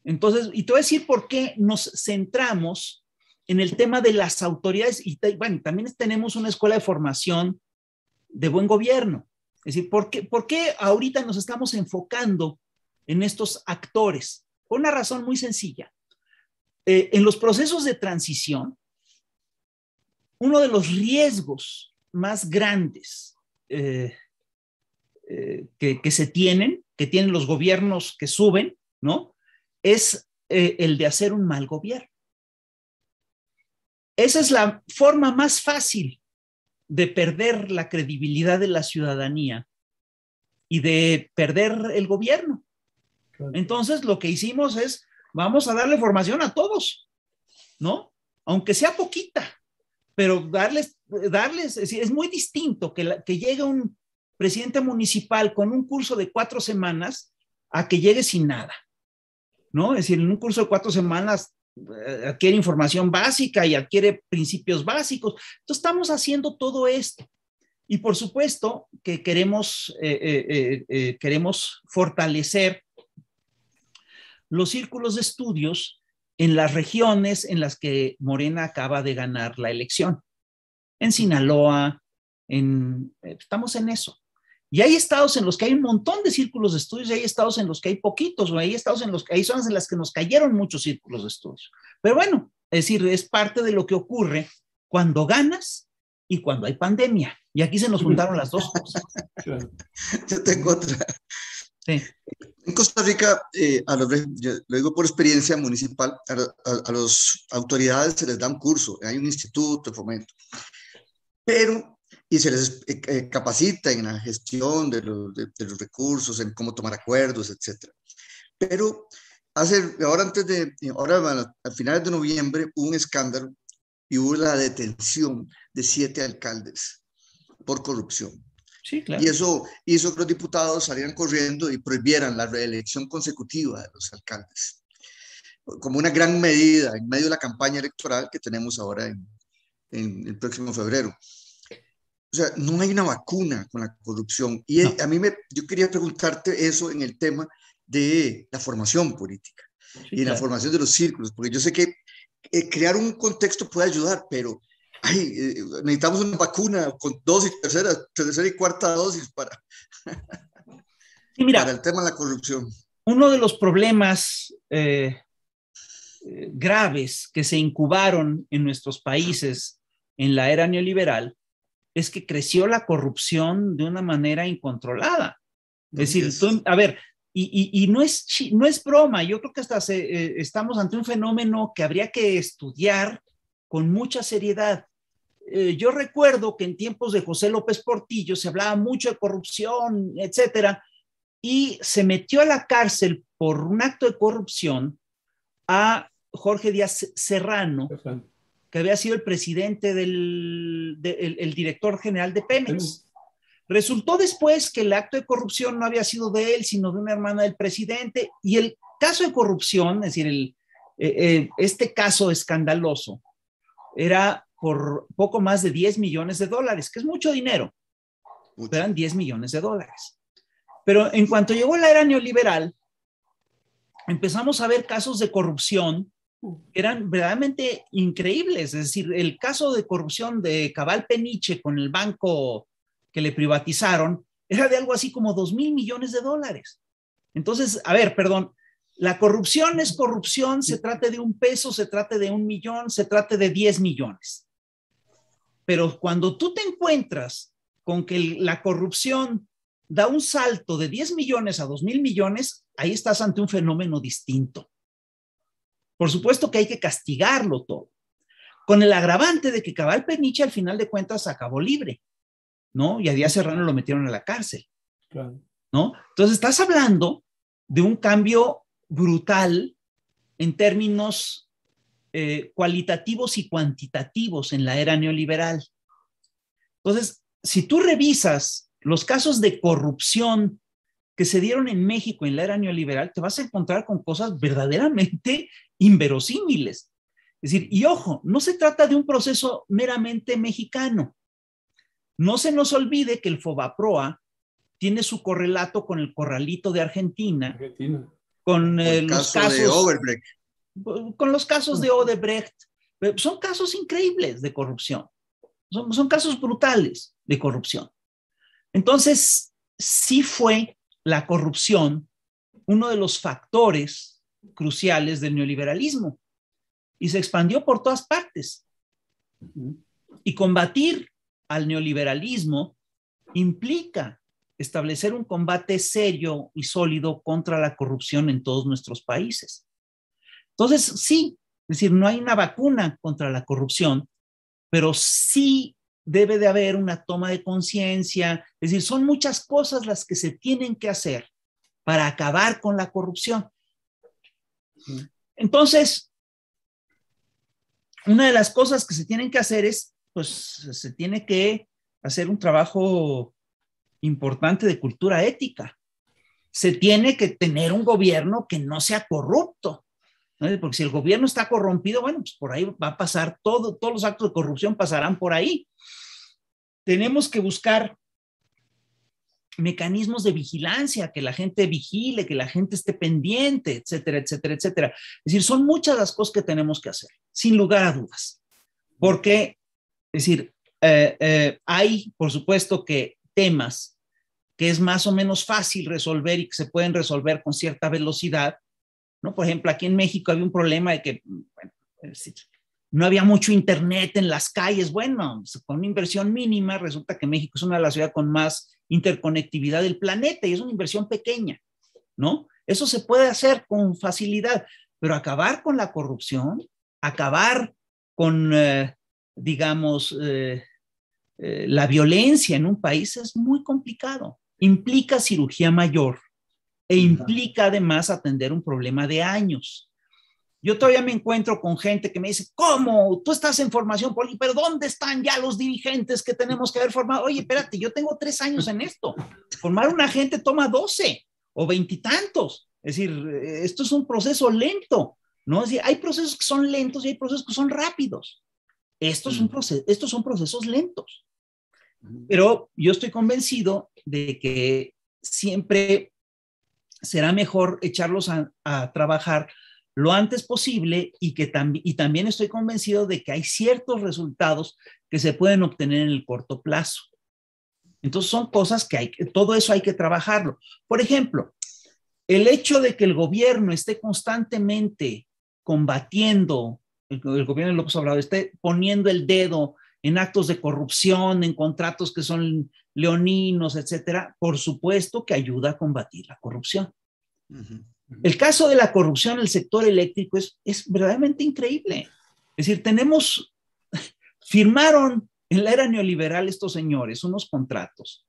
Entonces, y te voy a decir por qué nos centramos en el tema de las autoridades y bueno, también tenemos una escuela de formación de buen gobierno. Es decir, ¿por qué, por qué ahorita nos estamos enfocando en estos actores? Por una razón muy sencilla. Eh, en los procesos de transición, uno de los riesgos más grandes eh, eh, que, se tienen, que tienen los gobiernos que suben, ¿no? Es el de hacer un mal gobierno. Esa es la forma más fácil de perder la credibilidad de la ciudadanía y de perder el gobierno. Entonces, lo que hicimos es, vamos a darle formación a todos, ¿no? Aunque sea poquita, pero darles, darles, es, es muy distinto que, que llegue un presidente municipal con un curso de cuatro semanas a que llegue sin nada, ¿no? Es decir, en un curso de cuatro semanas eh, adquiere información básica y adquiere principios básicos. Entonces, estamos haciendo todo esto. Y por supuesto que queremos, eh, eh, queremos fortalecer los círculos de estudios en las regiones en las que Morena acaba de ganar la elección. En Sinaloa, en, eh, estamos en eso. Y hay estados en los que hay un montón de círculos de estudios y hay estados en los que hay poquitos, o hay estados en los que hay zonas en las que nos cayeron muchos círculos de estudios. Pero bueno, es decir, es parte de lo que ocurre cuando ganas y cuando hay pandemia. Y aquí se nos juntaron las dos cosas. Yo tengo otra. Sí. En Costa Rica, eh, a lo digo por experiencia municipal, a, las autoridades se les da un curso, hay un instituto de fomento, pero, y se les eh, eh, capacita en la gestión de los, de, los, recursos, en cómo tomar acuerdos, etc. Pero hace, ahora antes de, ahora a finales de noviembre hubo un escándalo y hubo la detención de siete alcaldes por corrupción. Y eso hizo que los diputados salieran corriendo y prohibieran la reelección consecutiva de los alcaldes, como una gran medida en medio de la campaña electoral que tenemos ahora en, en el próximo febrero. O sea, no hay una vacuna con la corrupción. Y a mí me, yo quería preguntarte eso en el tema de la formación política y la formación de los círculos, porque yo sé que eh, crear un contexto puede ayudar, pero ay, eh, necesitamos una vacuna con dosis, tercera, tercera y cuarta dosis para, mira, para el tema de la corrupción. Uno de los problemas eh, eh, graves que se incubaron en nuestros países en la era neoliberal es que creció la corrupción de una manera incontrolada. Es decir, a ver, y, y, no, es, no es broma, yo creo que hasta estamos ante un fenómeno que habría que estudiar con mucha seriedad. Eh, yo recuerdo que en tiempos de José López Portillo se hablaba mucho de corrupción, etcétera, y se metió a la cárcel por un acto de corrupción a Jorge Díaz Serrano, que había sido el presidente del el, director general de Pemex. Resultó después que el acto de corrupción no había sido de él, sino de una hermana del presidente, y el caso de corrupción, es decir, el, eh, eh, este caso escandaloso, era por poco más de 10 millones de dólares, que es mucho dinero. Eran 10 millones de dólares. Pero en cuanto llegó la era neoliberal, empezamos a ver casos de corrupción que eran verdaderamente increíbles. Es decir, el caso de corrupción de Cabal Peniche con el banco que le privatizaron era de algo así como 2 mil millones de dólares. Entonces, a ver, perdón, la corrupción es corrupción, se trate de un peso, se trate de un millón, se trate de 10 millones. Pero cuando tú te encuentras con que la corrupción da un salto de 10 millones a 2 mil millones, ahí estás ante un fenómeno distinto. Por supuesto que hay que castigarlo todo, con el agravante de que Cabal Peniche al final de cuentas acabó libre, ¿no? Y a Díaz Serrano lo metieron a la cárcel, ¿no? Entonces estás hablando de un cambio brutal en términos eh, cualitativos y cuantitativos en la era neoliberal. Entonces, si tú revisas los casos de corrupción que se dieron en México en la era neoliberal, te vas a encontrar con cosas verdaderamente inverosímiles. Es decir, y ojo, no se trata de un proceso meramente mexicano. No se nos olvide que el Fobaproa tiene su correlato con el corralito de Argentina, con eh, los casos de Overbrecht. Con los casos de Odebrecht. Son casos increíbles de corrupción. son casos brutales de corrupción. Entonces, sí fue la corrupción uno de los factores cruciales del neoliberalismo y se expandió por todas partes. Y combatir al neoliberalismo implica establecer un combate serio y sólido contra la corrupción en todos nuestros países. Entonces, sí, es decir, no hay una vacuna contra la corrupción, pero sí debe de haber una toma de conciencia, es decir, son muchas cosas las que se tienen que hacer para acabar con la corrupción. Entonces, una de las cosas que se tienen que hacer es, pues, se tiene que hacer un trabajo importante de cultura ética. Se tiene que tener un gobierno que no sea corrupto. Porque si el gobierno está corrompido, bueno, pues por ahí va a pasar todo, todos los actos de corrupción pasarán por ahí. Tenemos que buscar mecanismos de vigilancia, que la gente vigile, que la gente esté pendiente, etcétera, etcétera, etcétera. Es decir, son muchas las cosas que tenemos que hacer, sin lugar a dudas. Porque, es decir, eh, eh, hay, por supuesto, que temas que es más o menos fácil resolver y que se pueden resolver con cierta velocidad, ¿no? Por ejemplo, aquí en México había un problema de que bueno, no había mucho internet en las calles. Bueno, con una inversión mínima resulta que México es una de las ciudades con más interconectividad del planeta y es una inversión pequeña, ¿no? Eso se puede hacer con facilidad, pero acabar con la corrupción, acabar con, eh, digamos, eh, eh, la violencia en un país es muy complicado. Implica cirugía mayor e implica además atender un problema de años. Yo todavía me encuentro con gente que me dice, ¿cómo? Tú estás en formación política, pero ¿dónde están ya los dirigentes que tenemos que haber formado? Oye, espérate, yo tengo tres años en esto. Formar una gente toma doce o veintitantos. Es decir, esto es un proceso lento, ¿no? Es decir, hay procesos que son lentos y hay procesos que son rápidos. Estos son, estos son procesos lentos. Pero yo estoy convencido de que siempre será mejor echarlos a, trabajar lo antes posible y que también estoy convencido de que hay ciertos resultados que se pueden obtener en el corto plazo. Entonces son cosas que hay todo eso hay que trabajarlo. Por ejemplo, el hecho de que el gobierno esté constantemente combatiendo, el, el gobierno de López Obrador esté poniendo el dedo en actos de corrupción, en contratos que son leoninos, etcétera, por supuesto que ayuda a combatir la corrupción. El caso de la corrupción en el sector eléctrico es, es verdaderamente increíble. Es decir, tenemos, firmaron en la era neoliberal estos señores unos contratos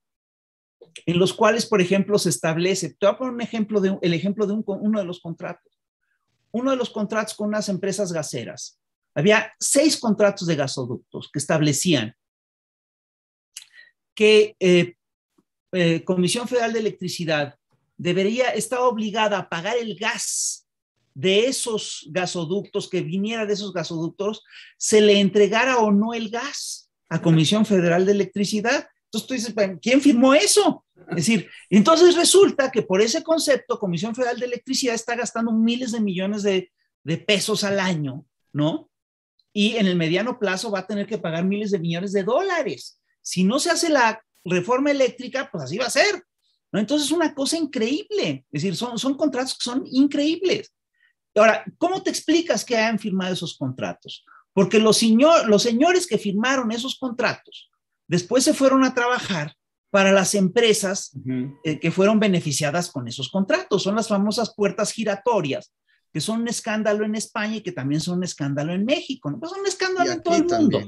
en los cuales, por ejemplo, se establece, te voy a poner un ejemplo de, el ejemplo de uno de los contratos. Uno de los contratos con unas empresas gaseras. Había seis contratos de gasoductos que establecían que eh, eh, Comisión Federal de Electricidad debería estar obligada a pagar el gas de esos gasoductos, que viniera de esos gasoductos, se le entregara o no el gas a Comisión Federal de Electricidad. Entonces tú dices, ¿quién firmó eso? Es decir, entonces resulta que por ese concepto, Comisión Federal de Electricidad está gastando miles de millones de, de pesos al año, ¿no? Y en el mediano plazo va a tener que pagar miles de millones de dólares. Si no se hace la reforma eléctrica, pues así va a ser. ¿no? Entonces es una cosa increíble. Es decir, son, son contratos que son increíbles. Ahora, ¿cómo te explicas que hayan firmado esos contratos? porque los, los señores que firmaron esos contratos después se fueron a trabajar para las empresas eh, que fueron beneficiadas con esos contratos. Son las famosas puertas giratorias, que son un escándalo en España y que también son un escándalo en México. ¿no? Pues son un escándalo en todo el mundo.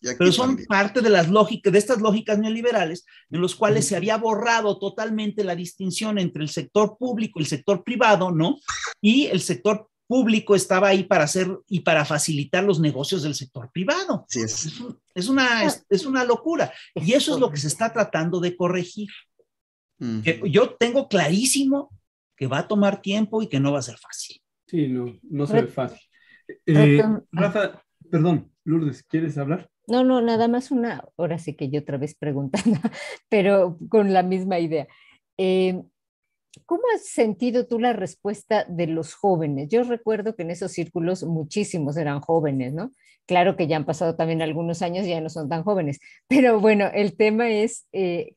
Pero son parte de las lógicas, de estas lógicas neoliberales, en los cuales se había borrado totalmente la distinción entre el sector público y el sector privado, ¿no? Y el sector público estaba ahí para hacer y para facilitar los negocios del sector privado. es. una, ah. es, una locura. Y eso es lo que se está tratando de corregir. yo tengo clarísimo que va a tomar tiempo y que no va a ser fácil. Sí, no, no se ve fácil. Eh, Rafa, perdón, Lourdes, ¿quieres hablar? No, no, nada más una, ahora sí que yo otra vez preguntando, pero con la misma idea. Eh, ¿Cómo has sentido tú la respuesta de los jóvenes? Yo recuerdo que en esos círculos muchísimos eran jóvenes, ¿no? Claro que ya han pasado también algunos años, ya no son tan jóvenes, pero bueno, el tema es eh,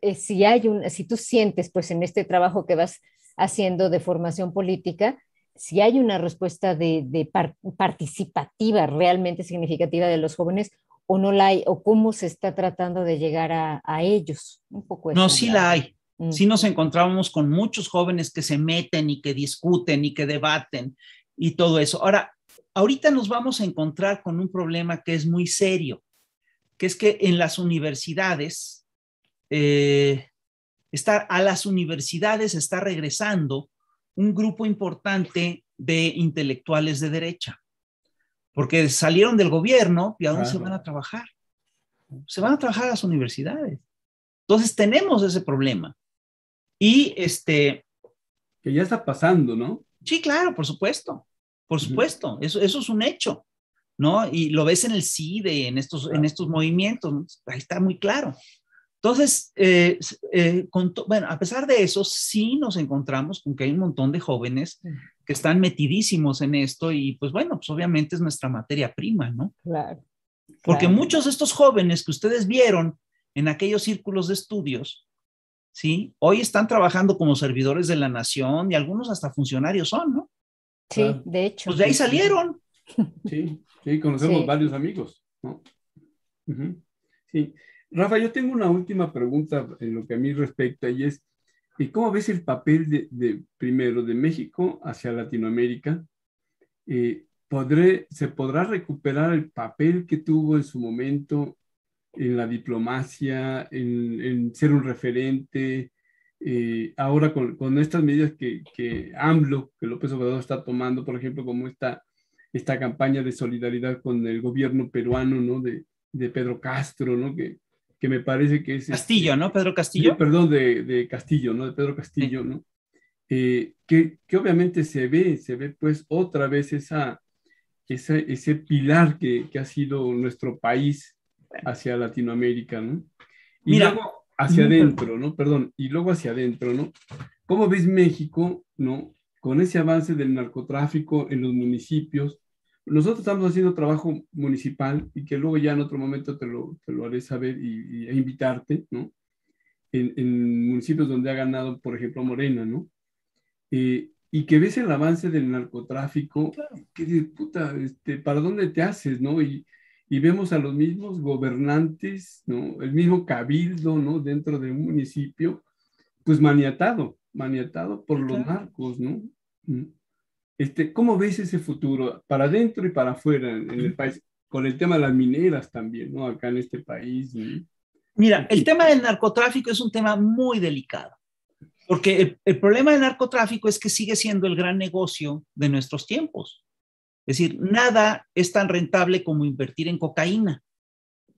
eh, si hay un, si tú sientes pues en este trabajo que vas haciendo de formación política, si hay una respuesta de, participativa realmente significativa de los jóvenes o no la hay, o cómo se está tratando de llegar a, ellos. Un poco no, sí la hay Sí nos encontramos con muchos jóvenes que se meten y que discuten y que debaten y todo eso. Ahora, ahorita nos vamos a encontrar con un problema que es muy serio, que es que en las universidades, eh, a las universidades está regresando un grupo importante de intelectuales de derecha, porque salieron del gobierno y a dónde se van a trabajar. Se van a trabajar a las universidades. Entonces tenemos ese problema. Y este... Que ya está pasando, ¿no? Sí, claro, por supuesto, por supuesto, eso, eso es un hecho, ¿no? Y lo ves en el CIDE, en estos, en estos movimientos, ahí está muy claro. Entonces, eh, eh, bueno, a pesar de eso, sí nos encontramos con que hay un montón de jóvenes que están metidísimos en esto y pues bueno, pues obviamente es nuestra materia prima, ¿no? Claro. Porque muchos de estos jóvenes que ustedes vieron en aquellos círculos de estudios, ¿sí? Hoy están trabajando como servidores de la nación y algunos hasta funcionarios son, ¿no? Sí, de hecho. Pues de ahí salieron. Sí, sí, conocemos varios amigos, ¿no? Sí. Rafa, yo tengo una última pregunta en lo que a mí respecta y es, ¿y cómo ves el papel de, primero de México hacia Latinoamérica? Eh, ¿podré, ¿Se podrá recuperar el papel que tuvo en su momento en la diplomacia, en, ser un referente. Eh, ahora con, con, estas medidas que, que, AMLO, que López Obrador está tomando, por ejemplo, como esta, esta campaña de solidaridad con el gobierno peruano, ¿no? De, de Pedro Castro, ¿no? Que, que me parece que es... Castillo, este, ¿no? Pedro Castillo. perdón, de, de, Castillo, ¿no? De Pedro Castillo, ¿no? Eh, que, que, obviamente se ve, se ve pues otra vez esa, ese, ese pilar que, que ha sido nuestro país hacia Latinoamérica, ¿no? Y luego hacia adentro, ¿no? Perdón, y luego hacia adentro, ¿no? ¿Cómo ves México, ¿no? Con ese avance del narcotráfico en los municipios. Nosotros estamos haciendo trabajo municipal y que luego ya en otro momento te lo, te lo haré saber y, e invitarte, ¿no? En, municipios donde ha ganado, por ejemplo, Morena, ¿no? Eh, y que ves el avance del narcotráfico, que dices, puta, este, ¿para dónde te haces, no? Y, y vemos a los mismos gobernantes, ¿no? El mismo cabildo, ¿no? Dentro de un municipio, pues maniatado, maniatado por los narcos, ¿no? Mm. Este, ¿Cómo ves ese futuro para adentro y para afuera en, el país? Con el tema de las mineras también, ¿no? Acá en este país. Mira, el tema del narcotráfico es un tema muy delicado, porque el, el problema del narcotráfico es que sigue siendo el gran negocio de nuestros tiempos. Es decir, nada es tan rentable como invertir en cocaína.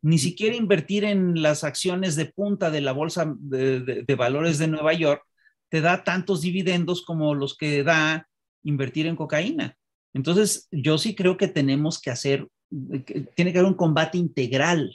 Ni siquiera invertir en las acciones de punta de la bolsa de, valores de Nueva York te da tantos dividendos como los que da invertir en cocaína. Entonces, yo sí creo que tenemos que hacer, tiene que haber un combate integral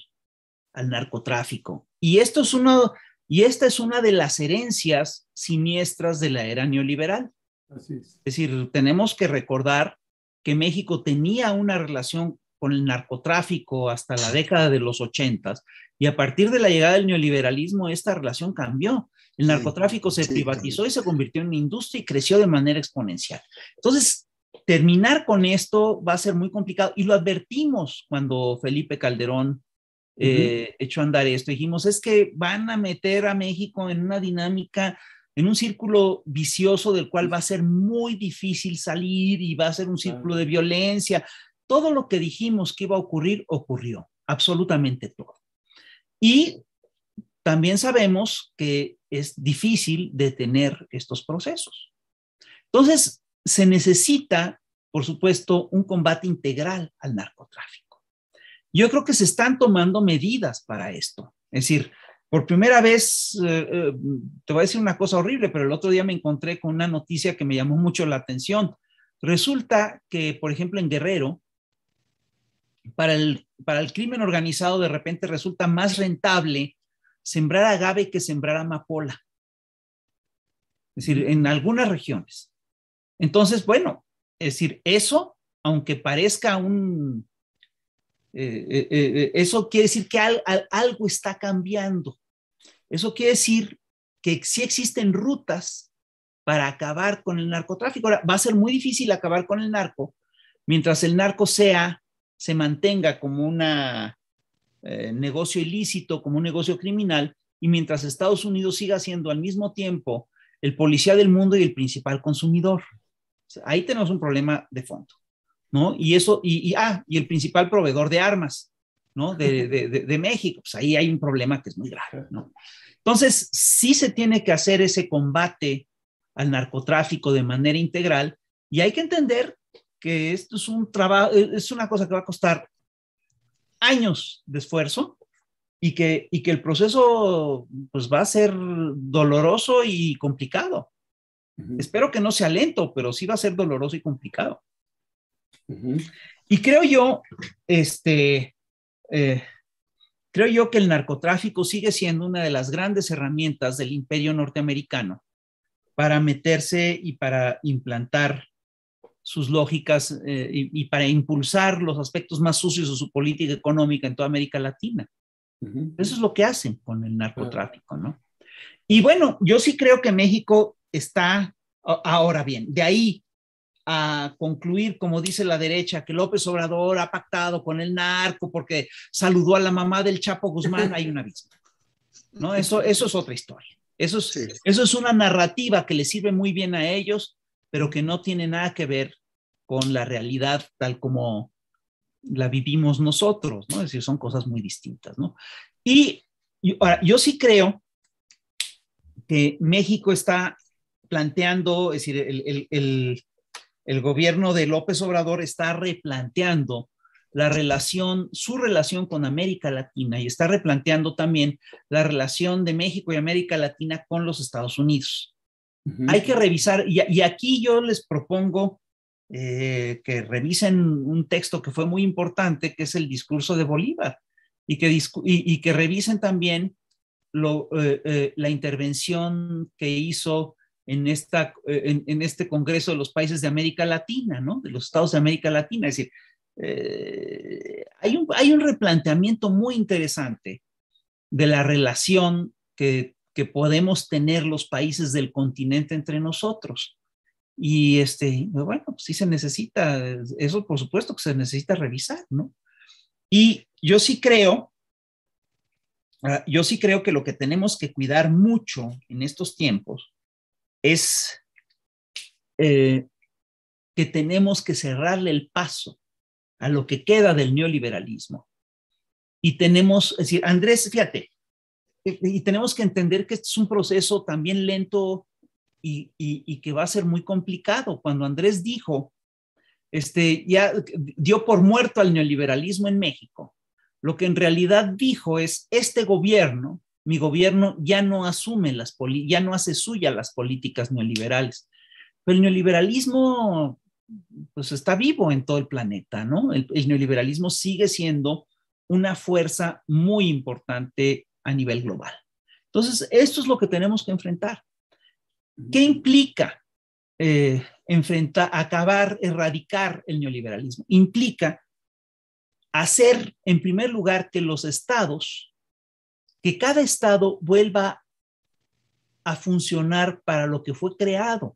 al narcotráfico. Y esto es uno, y esta es una de las herencias siniestras de la era neoliberal. es decir, tenemos que recordar que México tenía una relación con el narcotráfico hasta la década de los ochentas y a partir de la llegada del neoliberalismo esta relación cambió. El narcotráfico se privatizó y se convirtió en industria y creció de manera exponencial. Entonces, terminar con esto va a ser muy complicado y lo advertimos cuando Felipe Calderón eh, echó a andar esto. Dijimos, es que van a meter a México en una dinámica, en un círculo vicioso del cual va a ser muy difícil salir y va a ser un círculo de violencia. Todo lo que dijimos que iba a ocurrir, ocurrió, absolutamente todo. Y también sabemos que es difícil detener estos procesos. Entonces, se necesita, por supuesto, un combate integral al narcotráfico. Yo creo que se están tomando medidas para esto. Es decir, por primera vez, eh, eh, te voy a decir una cosa horrible, pero el otro día me encontré con una noticia que me llamó mucho la atención. Resulta que, por ejemplo, en Guerrero, para el, para el crimen organizado de repente resulta más rentable sembrar agave que sembrar amapola. Es decir, en algunas regiones. Entonces, bueno, es decir, eso, aunque parezca un... Eh, eh, eh, eso quiere decir que algo está cambiando. Eso quiere decir que sí existen rutas para acabar con el narcotráfico. Ahora, va a ser muy difícil acabar con el narco mientras el narco sea, se mantenga como un negocio ilícito, como un negocio criminal, y mientras Estados Unidos siga siendo al mismo tiempo el policía del mundo y el principal consumidor. Ahí tenemos un problema de fondo, ¿no? Y eso, y, ah, y el principal proveedor de armas, ¿no? De, de, México, pues ahí hay un problema que es muy grave, ¿no? Entonces, sí se tiene que hacer ese combate al narcotráfico de manera integral y hay que entender que esto es un trabajo, es una cosa que va a costar años de esfuerzo y que, y que el proceso pues va a ser doloroso y complicado. Espero que no sea lento, pero sí va a ser doloroso y complicado. Y creo yo, este, eh, creo yo que el narcotráfico sigue siendo una de las grandes herramientas del imperio norteamericano para meterse y para implantar sus lógicas eh, y, y, para impulsar los aspectos más sucios de su política económica en toda América Latina. Eso es lo que hacen con el narcotráfico, ¿no? Y bueno, yo sí creo que México está, ahora bien, de ahí a concluir, como dice la derecha, que López Obrador ha pactado con el narco porque saludó a la mamá del Chapo Guzmán, hay una abismo. ¿no? Eso, eso es otra historia. Eso es, eso es una narrativa que le sirve muy bien a ellos, pero que no tiene nada que ver con la realidad tal como la vivimos nosotros, ¿no? Es decir, son cosas muy distintas, ¿no? Y, ahora, yo sí creo que México está planteando, es decir, el, gobierno de López Obrador está replanteando la relación, su relación con América Latina y está replanteando también la relación de México y América Latina con los Estados Unidos. Hay que revisar, y, aquí yo les propongo eh, que revisen un texto que fue muy importante, que es el discurso de Bolívar, y que, y que revisen también eh, eh, la intervención que hizo en, esta, en, este Congreso de los países de América Latina, ¿no? De los estados de América Latina. Es decir, hay, un, hay un replanteamiento muy interesante de la relación que, que podemos tener los países del continente entre nosotros. Y este, bueno, pues sí se necesita, eso por supuesto que se necesita revisar, ¿no? Y yo sí creo Ah, yo sí creo que lo que tenemos que cuidar mucho en estos tiempos es eh, que tenemos que cerrarle el paso a lo que queda del neoliberalismo. Y tenemos, es decir, Andrés, fíjate, y, tenemos que entender que este es un proceso también lento y, y, que va a ser muy complicado. Cuando Andrés dijo, este, ya dio por muerto al neoliberalismo en México, lo que en realidad dijo es, este gobierno, mi gobierno ya no asume las, ya no hace suya las políticas neoliberales. Pero el neoliberalismo, pues está vivo en todo el planeta, ¿no? El neoliberalismo sigue siendo una fuerza muy importante a nivel global. Entonces, esto es lo que tenemos que enfrentar. ¿Qué implica eh, enfrentar, acabar, erradicar el neoliberalismo? Implica hacer, en primer lugar, que los estados, que cada estado vuelva a funcionar para lo que fue creado,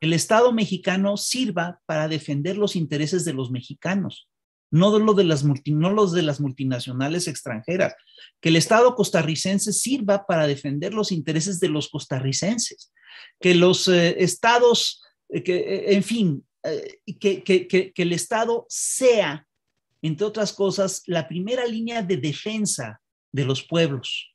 El Estado mexicano sirva para defender los intereses de los mexicanos, no, de las no los de las multinacionales extranjeras. Que el Estado costarricense sirva para defender los intereses de los costarricenses. Que los eh, estados, eh, que, eh, en fin, que, que el Estado sea, entre otras cosas, la primera línea de defensa de los pueblos.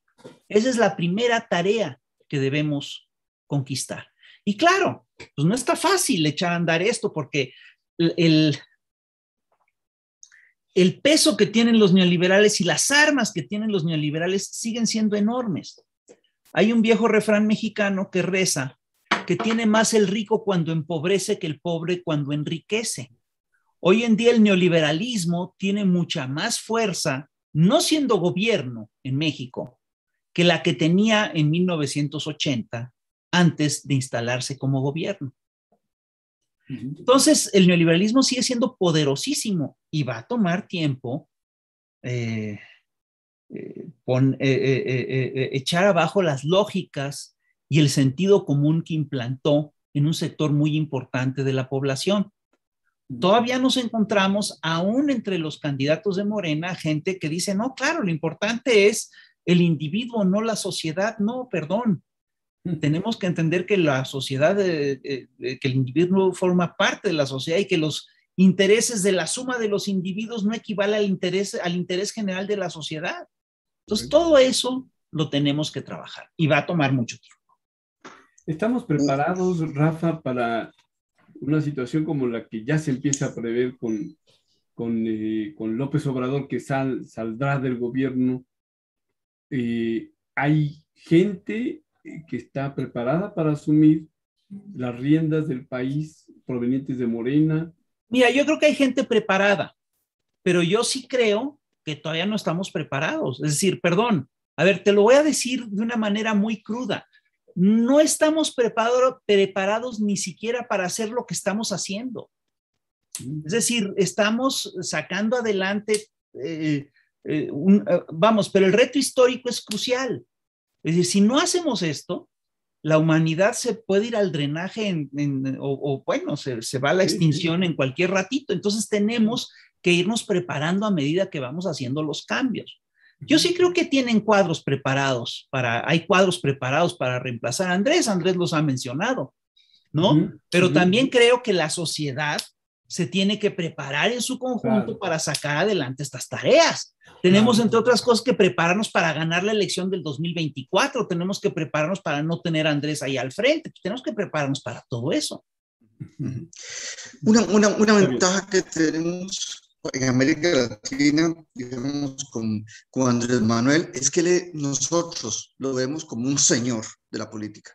Esa es la primera tarea que debemos conquistar. Y claro, pues no está fácil echar a andar esto porque el peso que tienen los neoliberales y las armas que tienen los neoliberales siguen siendo enormes. Hay un viejo refrán mexicano que reza que tiene más el rico cuando empobrece que el pobre cuando enriquece. Hoy en día el neoliberalismo tiene mucha más fuerza, no siendo gobierno en México, que la que tenía en 1980 antes de instalarse como gobierno. Entonces, el neoliberalismo sigue siendo poderosísimo y va a tomar tiempo eh, eh, eh, echar abajo las lógicas y el sentido común que implantó en un sector muy importante de la población. Todavía nos encontramos, aún entre los candidatos de Morena, gente que dice, no, claro, lo importante es el individuo, no la sociedad. No, perdón. Tenemos que entender que la sociedad, que el individuo forma parte de la sociedad y que los intereses de la suma de los individuos no equivale al interés, al interés general de la sociedad. Entonces, todo eso lo tenemos que trabajar y va a tomar mucho tiempo. ¿Estamos preparados, Rafa, para una situación como la que ya se empieza a prever con, con, eh, López Obrador, que sal, saldrá del gobierno? Eh, ¿Hay gente que está preparada para asumir las riendas del país provenientes de Morena? Mira, yo creo que hay gente preparada, pero yo sí creo que todavía no estamos preparados. Es decir, perdón, a ver, te lo voy a decir de una manera muy cruda. No estamos preparados ni siquiera para hacer lo que estamos haciendo. Es decir, estamos sacando adelante, eh, eh, eh, vamos, pero el reto histórico es crucial. Es decir, si no hacemos esto, la humanidad se puede ir al drenaje o, bueno, se, va a la extinción en cualquier ratito. Entonces tenemos que irnos preparando a medida que vamos haciendo los cambios. Yo sí creo que tienen cuadros preparados para, hay cuadros preparados para reemplazar a Andrés, Andrés los ha mencionado, ¿no? Pero también creo que la sociedad se tiene que preparar en su conjunto para sacar adelante estas tareas. Tenemos, entre otras cosas, que prepararnos para ganar la elección del 2024. Tenemos que prepararnos para no tener a Andrés ahí al frente. Tenemos que prepararnos para todo eso. Una, una, una ventaja que tenemos en América Latina, digamos, con, con Andrés Manuel, es que nosotros lo vemos como un señor de la política,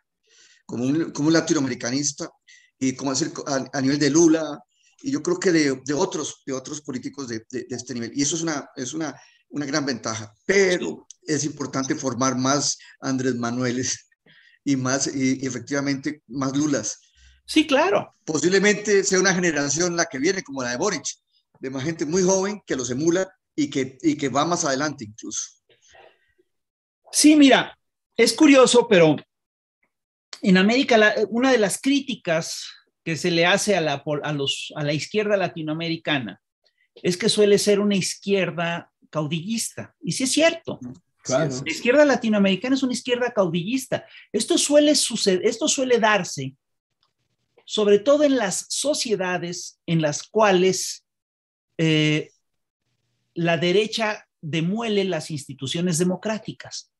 como un, como un latinoamericanista, y como decir, a, a nivel de Lula, y yo creo que de, de otros, de otros políticos de, de, este nivel. Y eso es una, es una, una gran ventaja, pero es importante formar más Andrés Manueles y más, y, efectivamente, más Lulas. Sí, claro. Posiblemente sea una generación la que viene, como la de Boric, de más gente muy joven que los emula y que, y que va más adelante incluso. Sí, mira, es curioso, pero en América, una de las críticas que se le hace a la, a, los, a la izquierda latinoamericana es que suele ser una izquierda caudillista. Y sí es cierto. La izquierda latinoamericana es una izquierda caudillista. Esto suele suceder, esto suele darse sobre todo en las sociedades en las cuales eh, la derecha demuele las instituciones democráticas.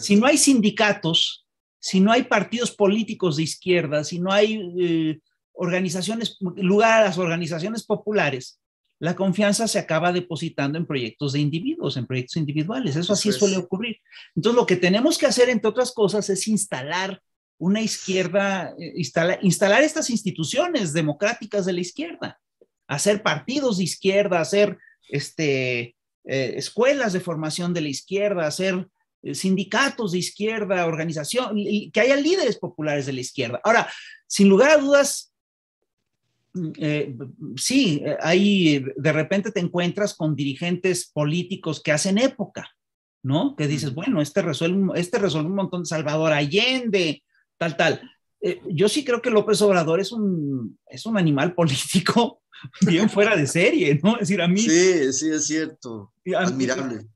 Si no hay sindicatos, si no hay partidos políticos de izquierda, si no hay eh, organizaciones, lugar a las organizaciones populares, la confianza se acaba depositando en proyectos de individuos, en proyectos individuales. Eso así suele ocurrir. Entonces, lo que tenemos que hacer, entre otras cosas, es instalar una izquierda, eh, instalar estas instituciones democráticas de la izquierda, hacer partidos de izquierda, hacer este, eh, escuelas de formación de la izquierda, hacer sindicatos de izquierda, organización, y que haya líderes populares de la izquierda. Ahora, sin lugar a dudas, mm, eh, sí, ahí de repente te encuentras con dirigentes políticos que hacen época, ¿no? Que dices, bueno, este resuelve, este resuelve un montón de Salvador Allende, tal, tal. eh, yo sí creo que López Obrador es un, es un animal político bien fuera de serie, ¿no? Es decir, a mí... Sí, sí, es cierto. Admirable.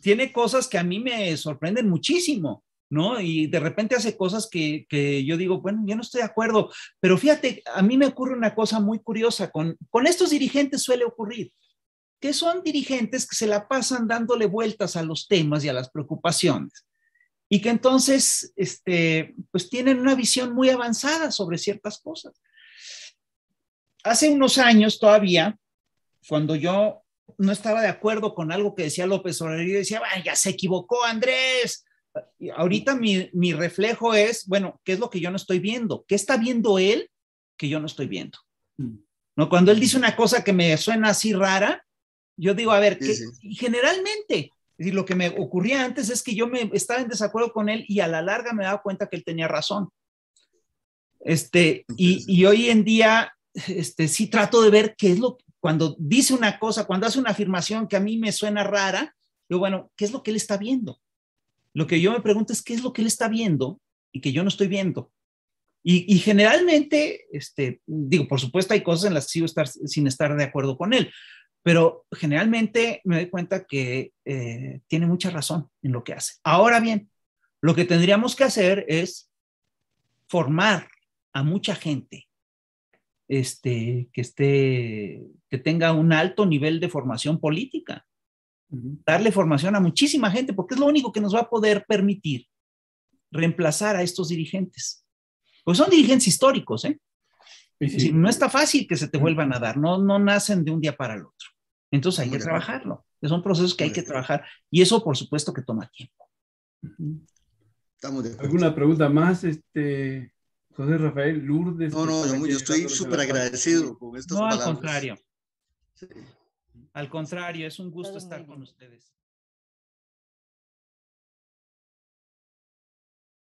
Tiene cosas que a mí me sorprenden muchísimo. ¿no? Y de repente hace cosas que, que, yo digo, bueno, yo no estoy de acuerdo, pero fíjate, a mí me ocurre una cosa muy curiosa, con, con estos dirigentes suele ocurrir, que son dirigentes que se la pasan dándole vueltas a los temas y a las preocupaciones y que entonces, este, pues tienen una visión muy avanzada sobre ciertas cosas. Hace unos años todavía, cuando yo no estaba de acuerdo con algo que decía López Obrador, yo decía, ya se equivocó Andrés, ahorita mi, mi, reflejo es, bueno, ¿qué es lo que yo no estoy viendo? ¿Qué está viendo él que yo no estoy viendo? Mm. ¿No? Cuando él dice una cosa que me suena así rara, yo digo, a ver. Y generalmente, lo que me ocurría antes es que yo me estaba en desacuerdo con él y a la larga me daba cuenta que él tenía razón. Este, y, y hoy en día, este, sí trato de ver qué es lo, cuando dice una cosa, cuando hace una afirmación que a mí me suena rara, yo, bueno, ¿qué es lo que él está viendo? Lo que yo me pregunto es qué es lo que él está viendo y que yo no estoy viendo. Y, generalmente, este, digo, por supuesto hay cosas en las que sigo sin estar de acuerdo con él, pero generalmente me doy cuenta que eh, tiene mucha razón en lo que hace. Ahora bien, lo que tendríamos que hacer es formar a mucha gente este, que, esté, que tenga un alto nivel de formación política darle formación a muchísima gente, porque es lo único que nos va a poder permitir reemplazar a estos dirigentes. Pues son dirigentes históricos, ¿eh? no está fácil que se te vuelvan a dar, no, no nacen de un día para el otro. Entonces hay que trabajarlo. Son procesos que hay que trabajar y eso por supuesto que toma tiempo. ¿Alguna pregunta más, este, José Rafael Lourdes? No, no, yo, estoy súper agradecido con estas no, al contrario. Sí. Al contrario, es un gusto estar con ustedes.